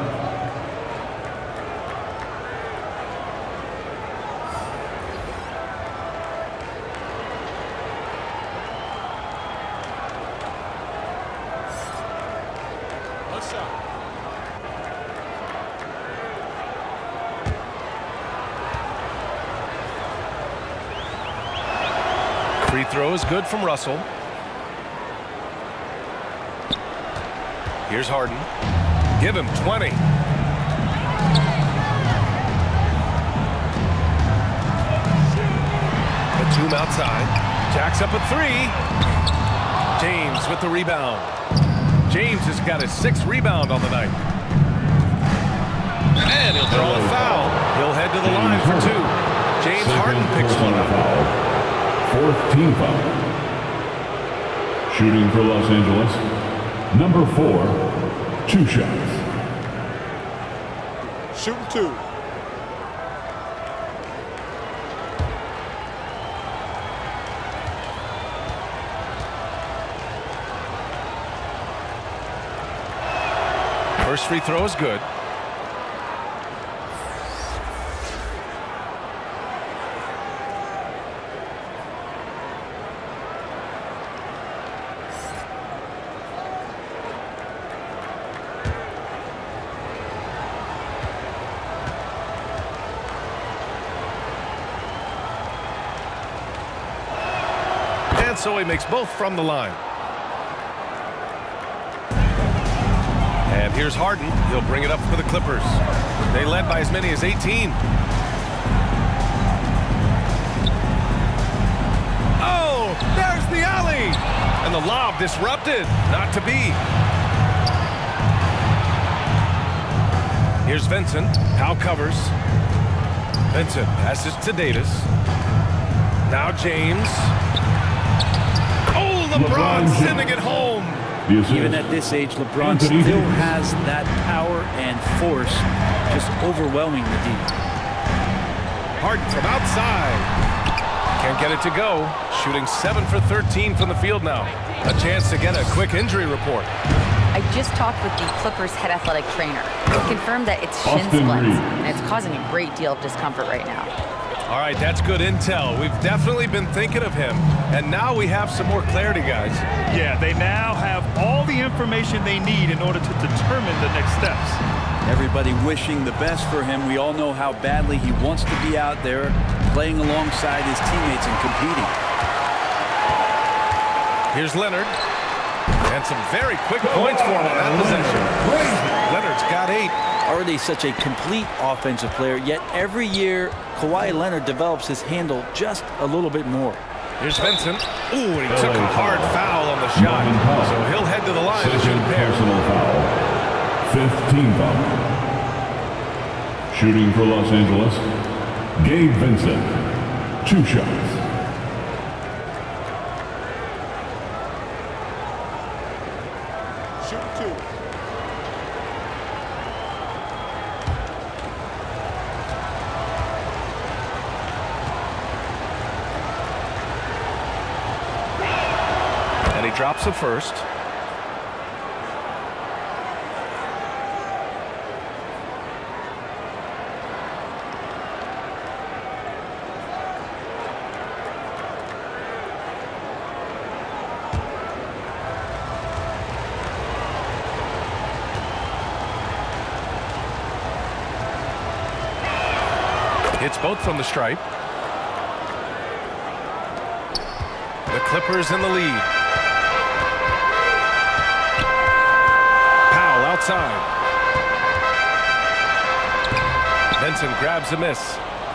Free from Russell. Here's Harden. Give him 20. Batum outside. Jacks up a three. James with the rebound. James has got his sixth rebound on the night. And he'll draw a foul. He'll head to the line for two. James Harden picks one up. Fourth team foul. Shooting for Los Angeles, number four, Two shots. Shooting two. First free throw is good. And so he makes both from the line. And here's Harden. He'll bring it up for the Clippers. They led by as many as 18. Oh, there's the alley. And the lob disrupted. Not to be. Here's Vincent. Powell covers. Vincent passes to Davis. Now James. LeBron, LeBron sending it home. Even at this age, LeBron Anthony still Davis. has that power and force just overwhelming the D. Harden from outside. Can't get it to go. Shooting 7 for 13 from the field now. A chance to get a quick injury report. I just talked with the Clippers head athletic trainer. He confirmed that it's shin splints, and it's causing a great deal of discomfort right now. All right, that's good intel. We've definitely been thinking of him. And now we have some more clarity, guys. Yeah, they now have all the information they need in order to determine the next steps. Everybody wishing the best for him. We all know how badly he wants to be out there playing alongside his teammates and competing. Here's Leonard. And some very quick points for him on that oh, possession. Leonard's got eight. Already such a complete offensive player, yet every year Kawhi Leonard develops his handle just a little bit more. Here's Vincent. Ooh, and he took a hard foul on the shot. So he'll head to the line to shoot Second personal foul. Fifth team foul. Shooting for Los Angeles, Gabe Vincent. Two shots. He drops the first. Hits both from the stripe. The Clippers in the lead. Outside. Benson grabs a miss.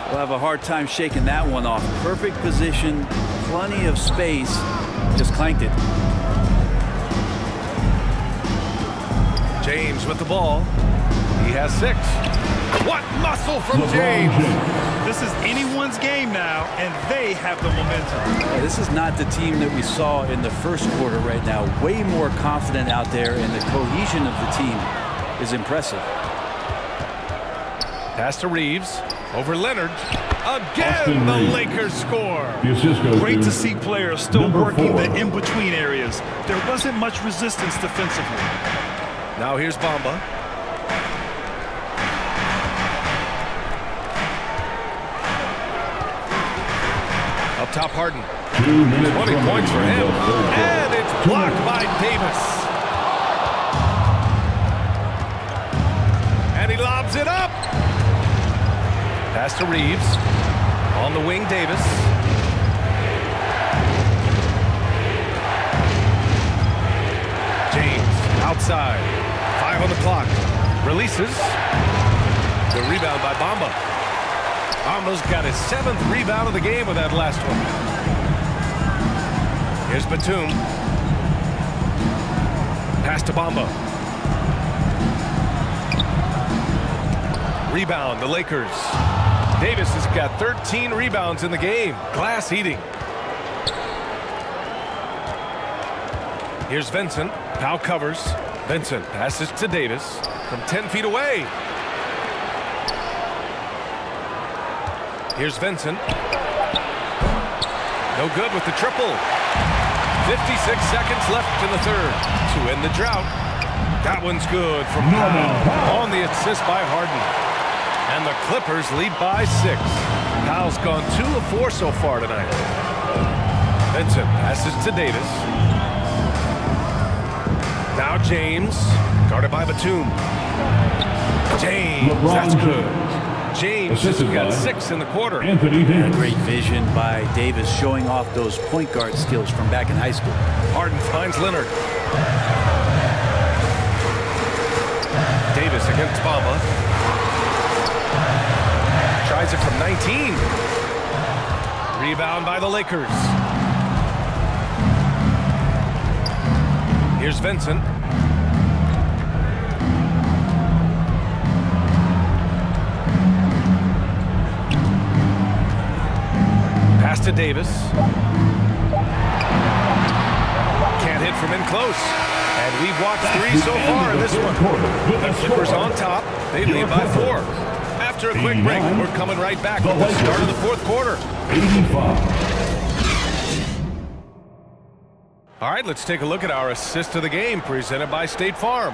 We'll have a hard time shaking that one off. Perfect position, plenty of space, just clanked it. James with the ball. He has six. What muscle from James? James. This is anyone's game now, and they have the momentum. Yeah, This is not the team that we saw in the first quarter right now. Way more confident out there, and the cohesion of the team is impressive. Pass to Reaves. Over Leonard. Again, Austin the Reaves. Lakers score. The assist goes Great to to see players still Number working four. the in-between areas. There wasn't much resistance defensively. Now here's Bamba. Top, Harden. two minutes 20 points for him. And it's blocked by Davis. And he lobs it up. Pass to Reaves. On the wing, Davis. James outside. Five on the clock. Releases. The rebound by Bamba. Bamba's got his seventh rebound of the game with that last one. Here's Batum. Pass to Bamba. Rebound, the Lakers. Davis has got 13 rebounds in the game. Glass eating. Here's Vincent. Powell covers. Vincent passes to Davis from 10 feet away. Here's Vincent. No good with the triple. 56 seconds left in the third to end the drought. That one's good from Powell on the assist by Harden. And the Clippers lead by six. Powell's gone two of four so far tonight. Vincent passes to Davis. Now James, guarded by Batum. James, that's good. James just got six in the quarter. Anthony Davis. Great vision by Davis showing off those point guard skills from back in high school. Harden finds Leonard. Davis against Bamba. Tries it from 19. Rebound by the Lakers. Here's Vincent. To Davis. Can't hit from in close. And we've watched three so far in this one. The Clippers on top. They lead by four. After a quick break, we're coming right back with the start of the fourth quarter. 85. All right, let's take a look at our assist of the game presented by State Farm.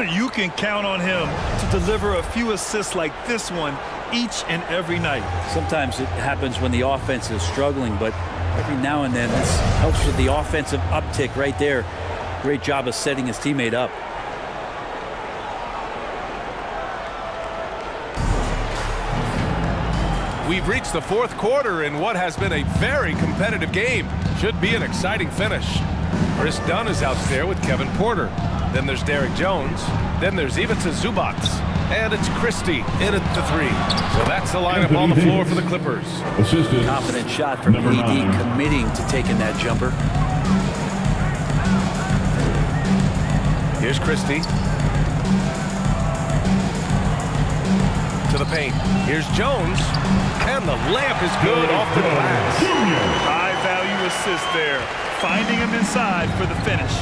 You can count on him to deliver a few assists like this one each and every night. Sometimes it happens when the offense is struggling, but every now and then this helps with the offensive uptick right there. Great job of setting his teammate up. We've reached the fourth quarter in what has been a very competitive game. Should be an exciting finish. Kris Dunn is out there with Kevin Porter. Then there's Derrick Jones. Then there's Ivica Zubac. And it's Christie in at the three. So that's the lineup on the floor for the Clippers. Assisted. Confident shot from Number AD nine. committing to taking that jumper. Here's Christie. To the paint. Here's Jones. And the layup is good off the glass. High value assist there. Finding him inside for the finish.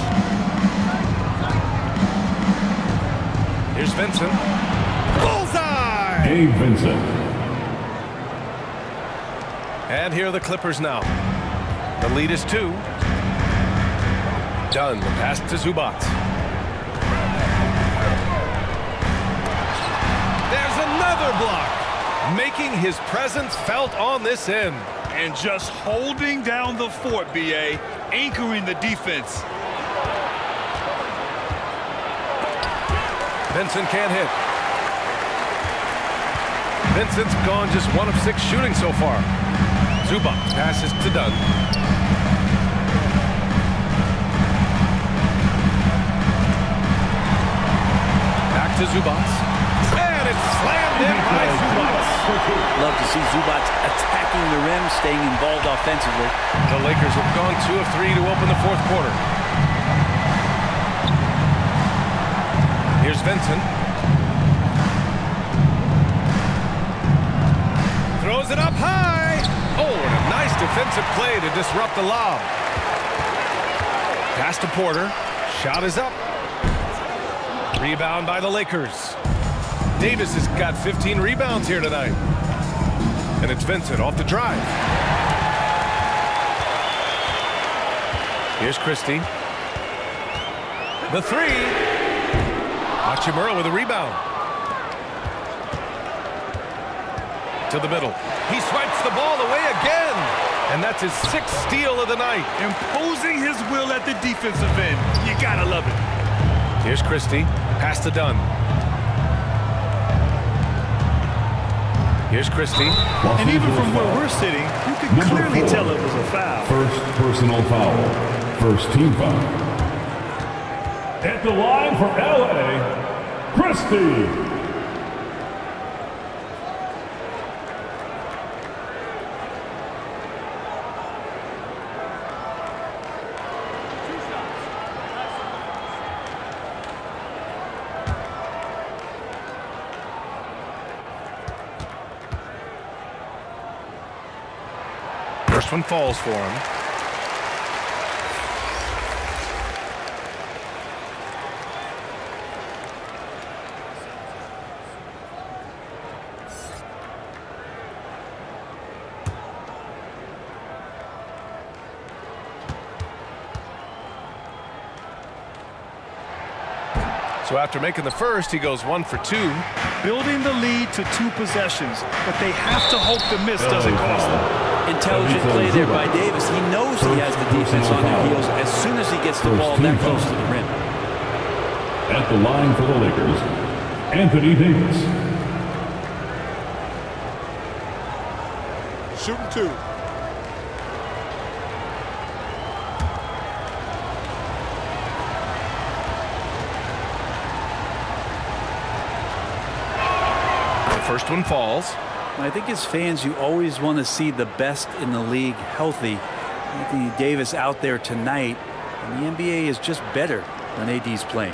Here's Vincent. Bullseye! Gabe Vincent. And here are the Clippers now. The lead is two. Dunn. The pass to Zubac. There's another block. Making his presence felt on this end. And just holding down the fort, B.A., anchoring the defense. Vincent can't hit. Vincent's gone just one of six shooting so far. Zubac passes to Dunn. Back to Zubac. And it's slammed in by Zubac. Love to see Zubac attacking the rim, staying involved offensively. The Lakers have gone two of three to open the fourth quarter. Here's Vincent. Throws it up high. Oh, and a nice defensive play to disrupt the lob. Pass to Porter. Shot is up. Rebound by the Lakers. Davis has got 15 rebounds here tonight. And it's Vincent off the drive. Here's Christie. The three. Hachimura with a rebound. To the middle. He swipes the ball away again. And that's his sixth steal of the night. Imposing his will at the defensive end. You gotta love it. Here's Christie. Pass to Dunn. Here's Christie. And even from where we're sitting, you can Number clearly four. tell it was a foul. First personal foul. First team foul. At the line for LA, Christie. First one falls for him. So after making the first, he goes one for two. Building the lead to two possessions, but they have to hope the miss doesn't cost them. Intelligent play there by Davis. He knows he has the defense on their heels as soon as he gets the ball that close to the rim. At the line for the Lakers, Anthony Davis. Shooting two. First one falls. I think as fans, you always want to see the best in the league healthy. Anthony Davis out there tonight, and the NBA is just better when AD's playing.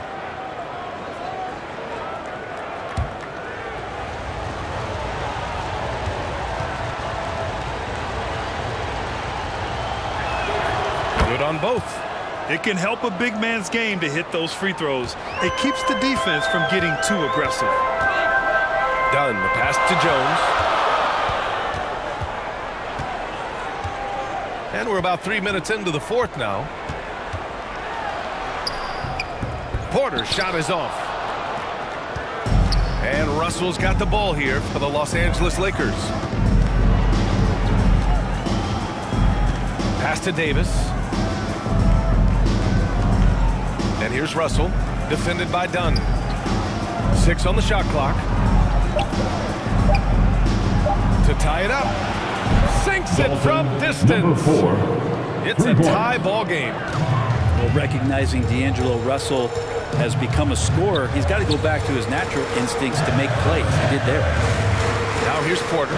Good on both. It can help a big man's game to hit those free throws. It keeps the defense from getting too aggressive. Done. The pass to Jones. And we're about three minutes into the fourth now. Porter's shot is off. And Russell's got the ball here for the Los Angeles Lakers. Pass to Davis. And here's Russell, defended by Dunn. Six on the shot clock. Tie it up. Sinks it from distance. It's a tie ball game. Well, recognizing D'Angelo Russell has become a scorer, he's got to go back to his natural instincts to make plays. He did there. Now here's Porter.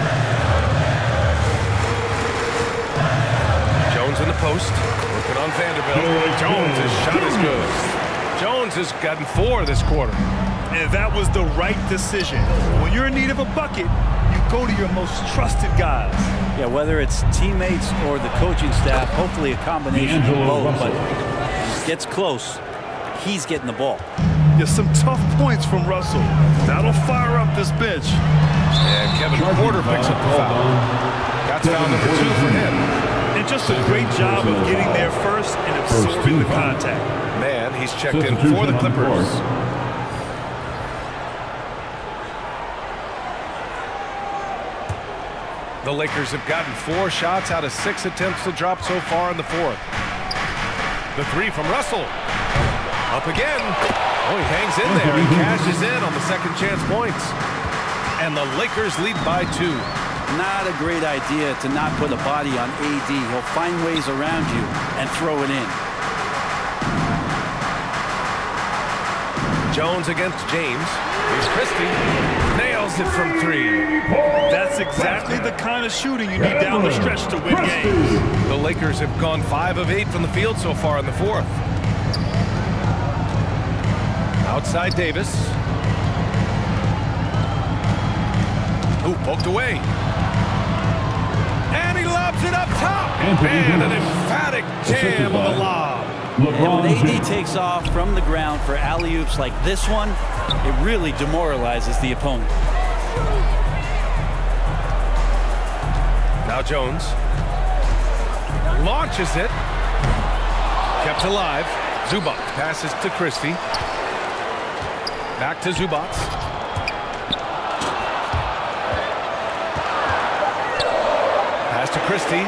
Jones in the post. Working on Vanderbilt. Jones' shot is good. Jones has gotten four this quarter. And that was the right decision. When you're in need of a bucket, you go to your most trusted guys. Yeah, whether it's teammates or the coaching staff, hopefully a combination of both, but gets close, he's getting the ball. There's some tough points from Russell. That'll fire up this bench. And Kevin Porter picks up the foul. That's foul number two for him. And just a great job of getting there first and absorbing the contact. Man, he's checked in for the Clippers. The Lakers have gotten four shots out of six attempts to drop so far in the fourth. The three from Russell. Up again. Oh, he hangs in there He cashes in on the second chance points. And the Lakers lead by two. Not a great idea to not put a body on AD. He'll find ways around you and throw it in. Jones against James. Here's Christie. Nails it from three. That's exactly the kind of shooting you need down the stretch to win games. The Lakers have gone five of eight from the field so far in the fourth. Outside Davis. Ooh, poked away. And he lobs it up top. And an emphatic jam on the lob. And when AD takes off from the ground for alley-oops like this one, it really demoralizes the opponent. Now Jones launches it. Kept alive. Zubac passes to Christie. Back to Zubac. Pass to Christie.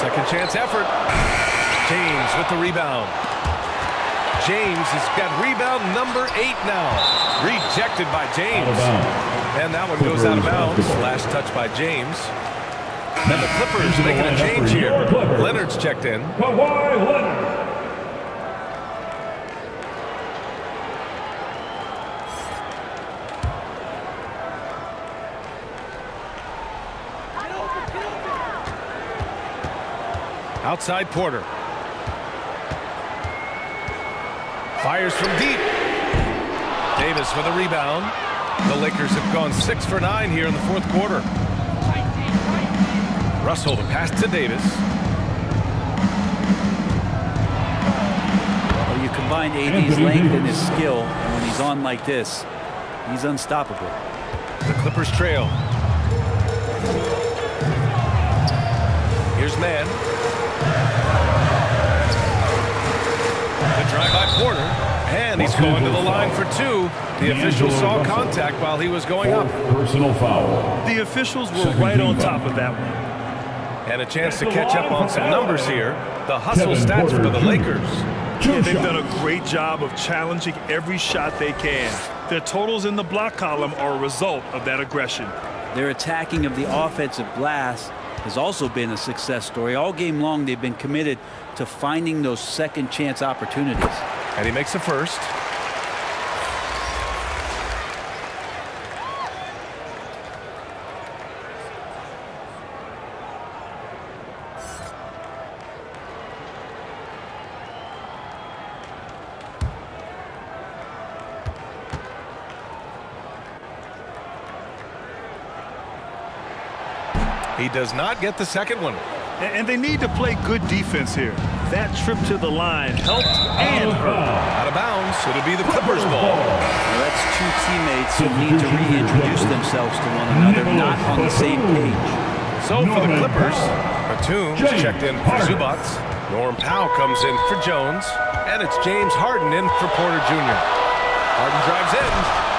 Second chance effort. James with the rebound. James has got rebound number eight now. Rejected by James. And that one goes out of bounds. Last touch by James. And the Clippers making a change here. Leonard's checked in. Kawhi Leonard. Outside Porter. Fires from deep. Davis for the rebound. The Lakers have gone six for nine here in the fourth quarter. Russell the pass to Davis. Well, you combine AD's length and his skill, and when he's on like this, he's unstoppable. The Clippers trail. Here's Mann. The drive by Porter. And And he's going to the line for two. The official saw contact while he was going up. Personal foul. The officials were right on top of that one. And a chance to catch up on some numbers here. The hustle stats for the Lakers. Yeah, they've done a great job of challenging every shot they can. Their totals in the block column are a result of that aggression. Their attacking of the offensive glass has also been a success story. All game long, they've been committed to finding those second chance opportunities. And he makes the first. He does not get the second one. And they need to play good defense here. That trip to the line helped and hurt. Out of bounds. It'll be the Clippers ball. Well, that's two teammates who need to reintroduce themselves to one another, not on the same page. So for the Clippers, Batum checked in for Zubac. Norm Powell comes in for Jones. And it's James Harden in for Porter Jr. Harden drives in.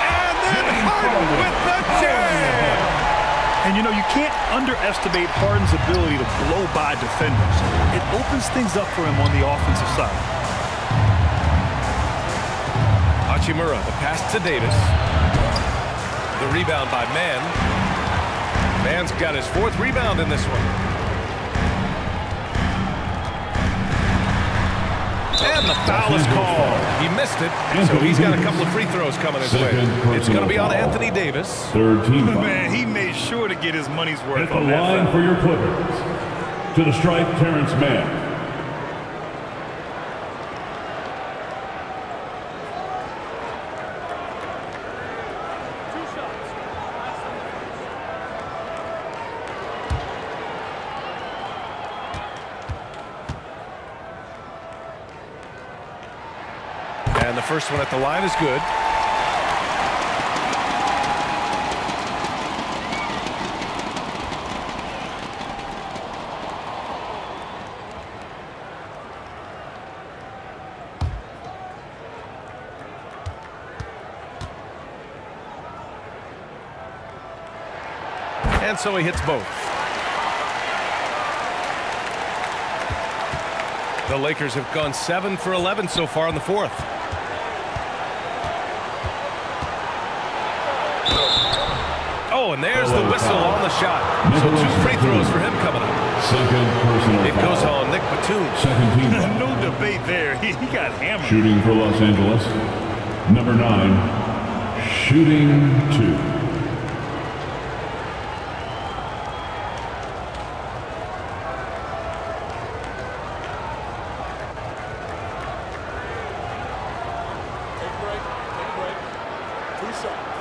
And then Harden with the jam! And you know, you can't underestimate Harden's ability to blow by defenders. It opens things up for him on the offensive side. Hachimura, the pass to Davis. The rebound by Mann. Mann's got his fourth rebound in this one. And the foul is called. He missed it, so he's got a couple of free throws coming his way. It's going to be on Anthony Davis. Third team. Man, he made sure to get his money's worth At the line for your Clippers. To the stripe, Terance Mann. First one at the line is good. And so he hits both. The Lakers have gone 7 for 11 so far in the fourth. Oh, and there's the whistle on the shot. So two free throws for him coming up. Second personal It goes on Nick Batum. Second team no debate there. He, he got hammered. Shooting for Los Angeles. Number nine. Shooting two. Take a break. Take a break. Two shots.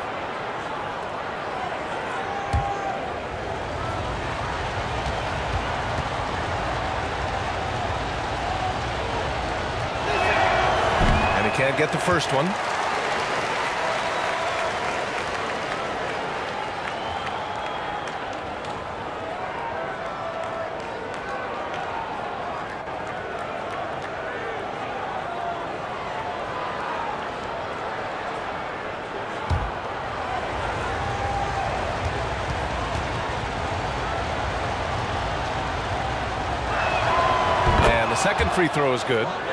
And he can't get the first one. And the second free throw is good.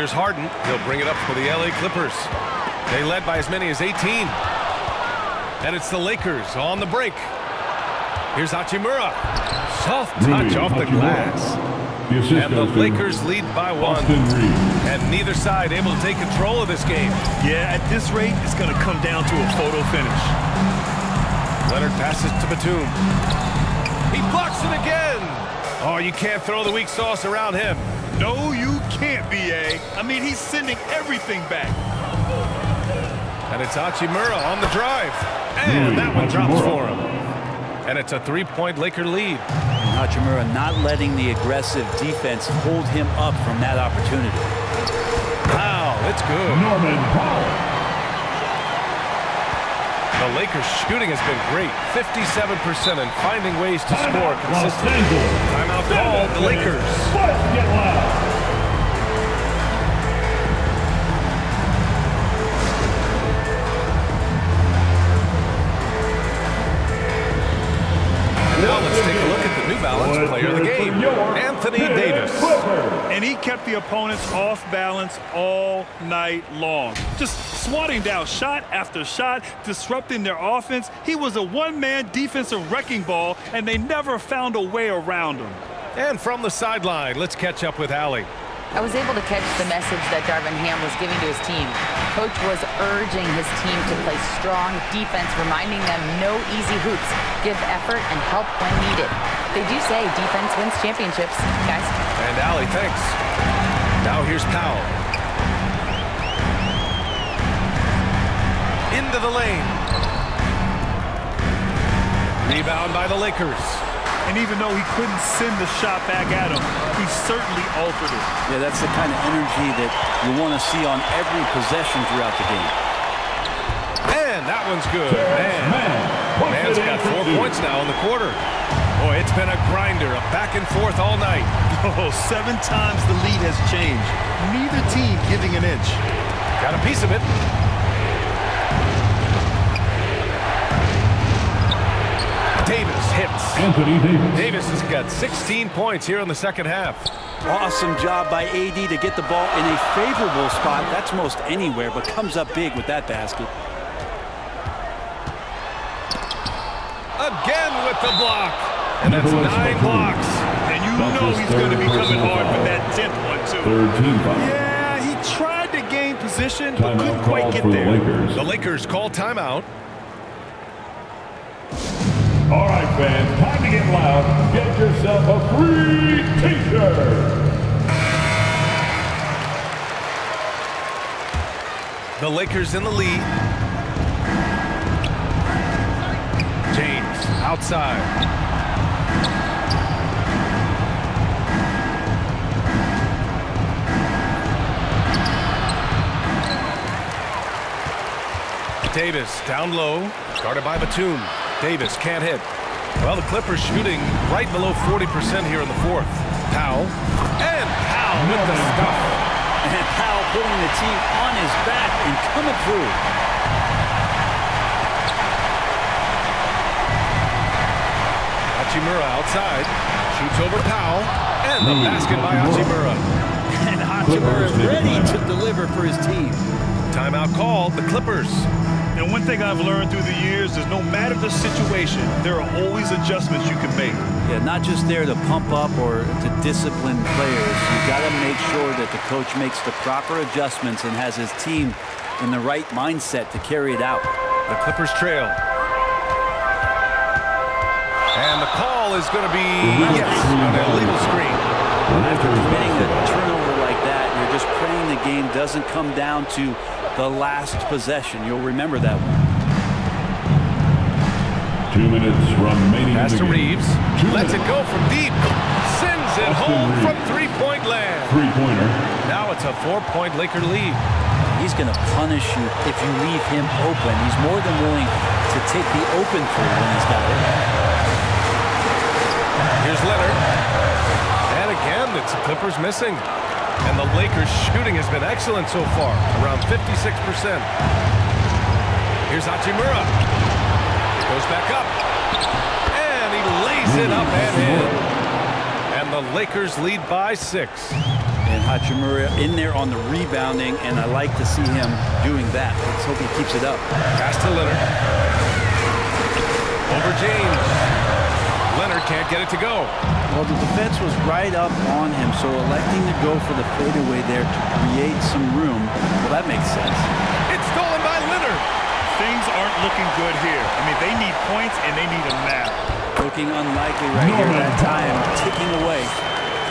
Here's Harden. He'll bring it up for the LA Clippers. They led by as many as 18. And it's the Lakers on the break. Here's Hachimura. Soft touch Rui off the Hachimura. glass. The And the Lakers lead by one. And neither side able to take control of this game. Yeah, at this rate, it's going to come down to a photo finish. Leonard passes to Batum. He blocks it again. Oh, you can't throw the weak sauce around him. No, you can't, B.A. I mean, he's sending everything back. And it's Hachimura on the drive. And Rui that one drops for him. And it's a three-point Laker lead. And Hachimura not letting the aggressive defense hold him up from that opportunity. Wow, it's good. Norman Powell. The Lakers' shooting has been great, 57%, and finding ways to score consistently. Timeout called. The Lakers. Get. Now let's take a look at the New Balance player of the game, Anthony Davis get he kept the opponents off balance all night long. Just swatting down shot after shot, disrupting their offense. He was a one-man defensive wrecking ball, and they never found a way around him. And from the sideline, let's catch up with Allie. I was able to catch the message that Darvin Ham was giving to his team. Coach was urging his team to play strong defense, reminding them no easy hoops, give effort, and help when needed. They do say defense wins championships, guys. And Allie, thanks. Now here's Powell. Into the lane. Rebound by the Lakers. And even though he couldn't send the shot back at him, he certainly altered it. Yeah, that's the kind of energy that you want to see on every possession throughout the game. And that one's good. Mann. Mann's got four points now in the quarter. Boy, it's been a grinder, a back and forth all night. Oh, seven times the lead has changed. Neither team giving an inch. Got a piece of it. Davis hits. Anthony Davis. Davis has got 16 points here in the second half. Awesome job by AD to get the ball in a favorable spot. That's most anywhere, but comes up big with that basket. Again with the block. And that's nine blocks. And you know he's going to be coming hard for that 10th one, too. Third team foul. Yeah, he tried to gain position, but couldn't quite get for the there. Lakers. The Lakers call timeout. All right, fans, time to get loud. Get yourself a free T-shirt. The Lakers in the lead. James outside. Davis down low, guarded by Batum. Davis can't hit. Well, the Clippers shooting right below 40% here in the fourth. Powell. And Powell with the stuff. And Powell putting the team on his back and coming through. Hachimura outside. Shoots over Powell. And the basket by Hachimura. And Hachimura ready to deliver for his team. Timeout called. The Clippers. And one thing I've learned through the years is no matter the situation, there are always adjustments you can make. Yeah, not just there to pump up or to discipline players. You got to make sure that the coach makes the proper adjustments and has his team in the right mindset to carry it out. The Clippers trail. And the call is going to be, yes, an illegal screen. After committing a turnover like that, you're just praying the game doesn't come down to the last possession. You'll remember that one. Two minutes remaining Pass in to. Reaves. Two Lets it go from deep. Sends it Austin home Reaves. from three-point land. Three-pointer. Now it's a four-point Laker lead. He's going to punish you if you leave him open. He's more than willing to take the open three when he's got it. Here's Leonard. And again, it's the Clippers missing. And the Lakers shooting has been excellent so far, around 56%. Here's Hachimura. Goes back up. And he lays it up and in. And the Lakers lead by six. And Hachimura in there on the rebounding, and I like to see him doing that. Let's hope he keeps it up. Pass to Leonard. Over James. Leonard can't get it to go. Well, the defense was right up on him, so electing to go for the fadeaway there to create some room, well, that makes sense. It's stolen by Leonard. Things aren't looking good here. I mean, they need points and they need a map. Looking unlikely right here that time, ticking away.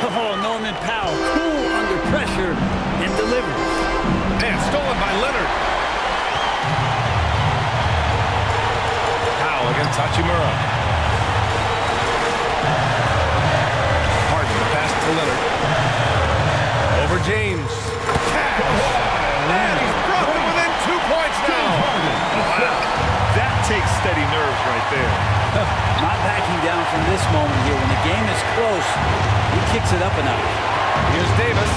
Oh, Norman Powell, cool under pressure and delivers. And stolen by Leonard. Powell against Hachimura. To Leonard. Over James. Cash. And he's brought them within two points now. Wow. That takes steady nerves right there. Not backing down from this moment here. When the game is close, he kicks it up a notch. Here's Davis.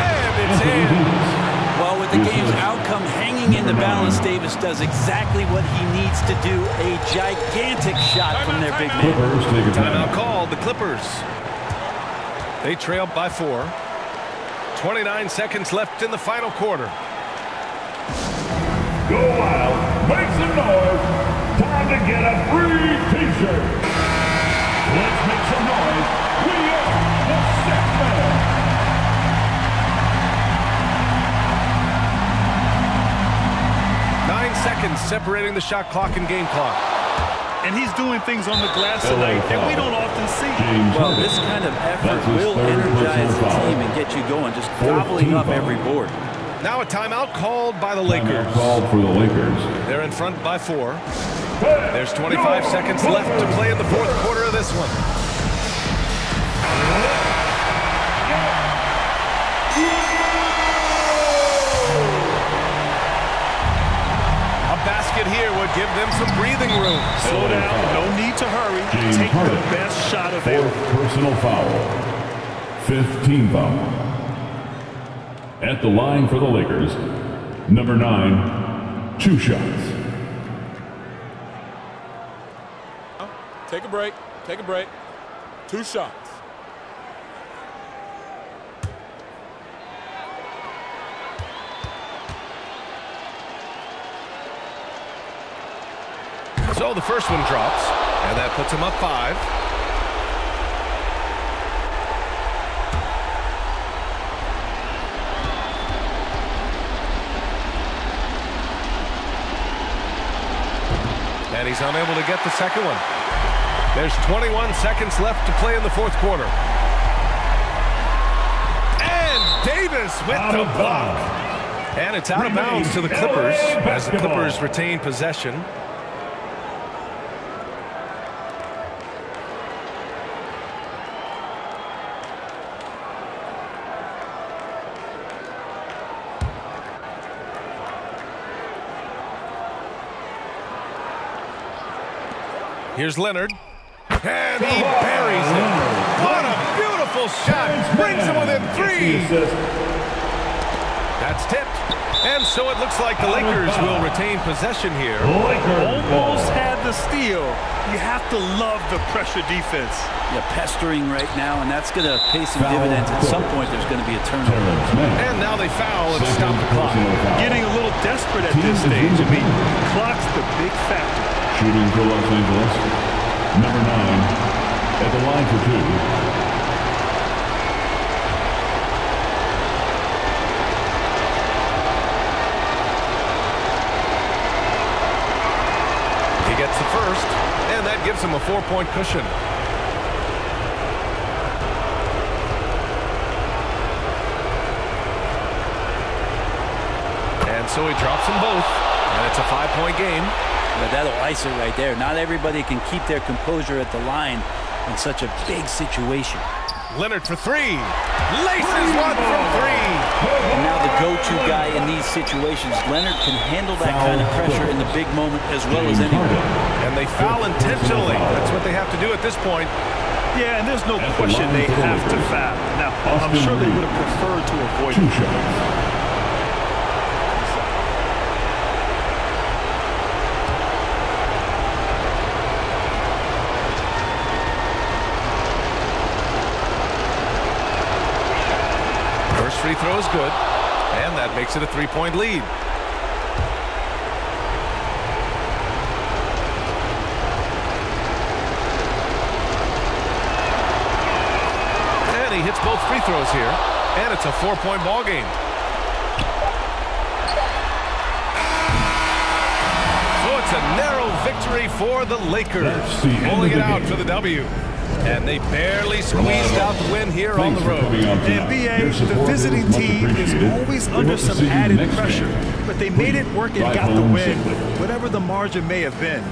And it's in. Well, with the game's outcome hanging in the balance, Davis does exactly what he needs to do. A gigantic shot from their big man. Clippers take a Timeout timeout. called. The Clippers. They trail by four. 29 seconds left in the final quarter. Go wild, make some noise. Time to get a free t-shirt. Let's make some noise. We are the Six Men. Nine seconds separating the shot clock and game clock. And he's doing things on the glass tonight that we don't often see. Well, this kind of effort will energize the team and get you going, just gobbling up every board. Now a timeout called by the Lakers. Called for the Lakers. They're in front by four. There's 25 seconds left to play in the fourth quarter of this one. Basket here would give them some breathing room. Slow down. No need to hurry. James Take Harden. the best shot Fourth personal foul. Fifth team foul. At the line for the Lakers, number nine, two shots. Take a break. Take a break. Two shots. So the first one drops, and that puts him up five. And he's unable to get the second one. There's 21 seconds left to play in the fourth quarter. And Davis with Out the block. And it's out of bounds to the Clippers LA as the. Clippers retain possession. Here's Leonard. And he buries it. What a beautiful shot. Brings him within three. That's tipped. And so it looks like the Lakers will retain possession here. Almost had the steal. You have to love the pressure defense. Yeah, pestering right now, and that's going to pay some dividends. At some point, there's going to be a turnover. And now they foul and stop the clock. Getting a little desperate at this stage. I mean, clock's the big factor. Shooting for Los Angeles, number nine, at the line for two. He gets the first, and that gives him a four-point cushion. And so he drops them both, and it's a five-point game. Yeah, that'll ice it right there. Not everybody can keep their composure at the line in such a big situation. Leonard for three. Laces one from three. And now the go-to guy in these situations, Leonard can handle that kind of pressure in the big moment as well as anyone. And they foul intentionally. That's what they have to do at this point. Yeah, and there's no question they have to foul. Now, I'm sure they would have preferred to avoid it. Throw is good, and that makes it a three-point lead. And he hits both free throws here, and it's a four-point ball game. So it's a narrow victory for the Lakers, pulling it out for the W. And they barely squeezed out the win here on the road. coming out. NBA, the visiting team is always under some added pressure, game. but they made it work and Drive got the win, safely. whatever the margin may have been.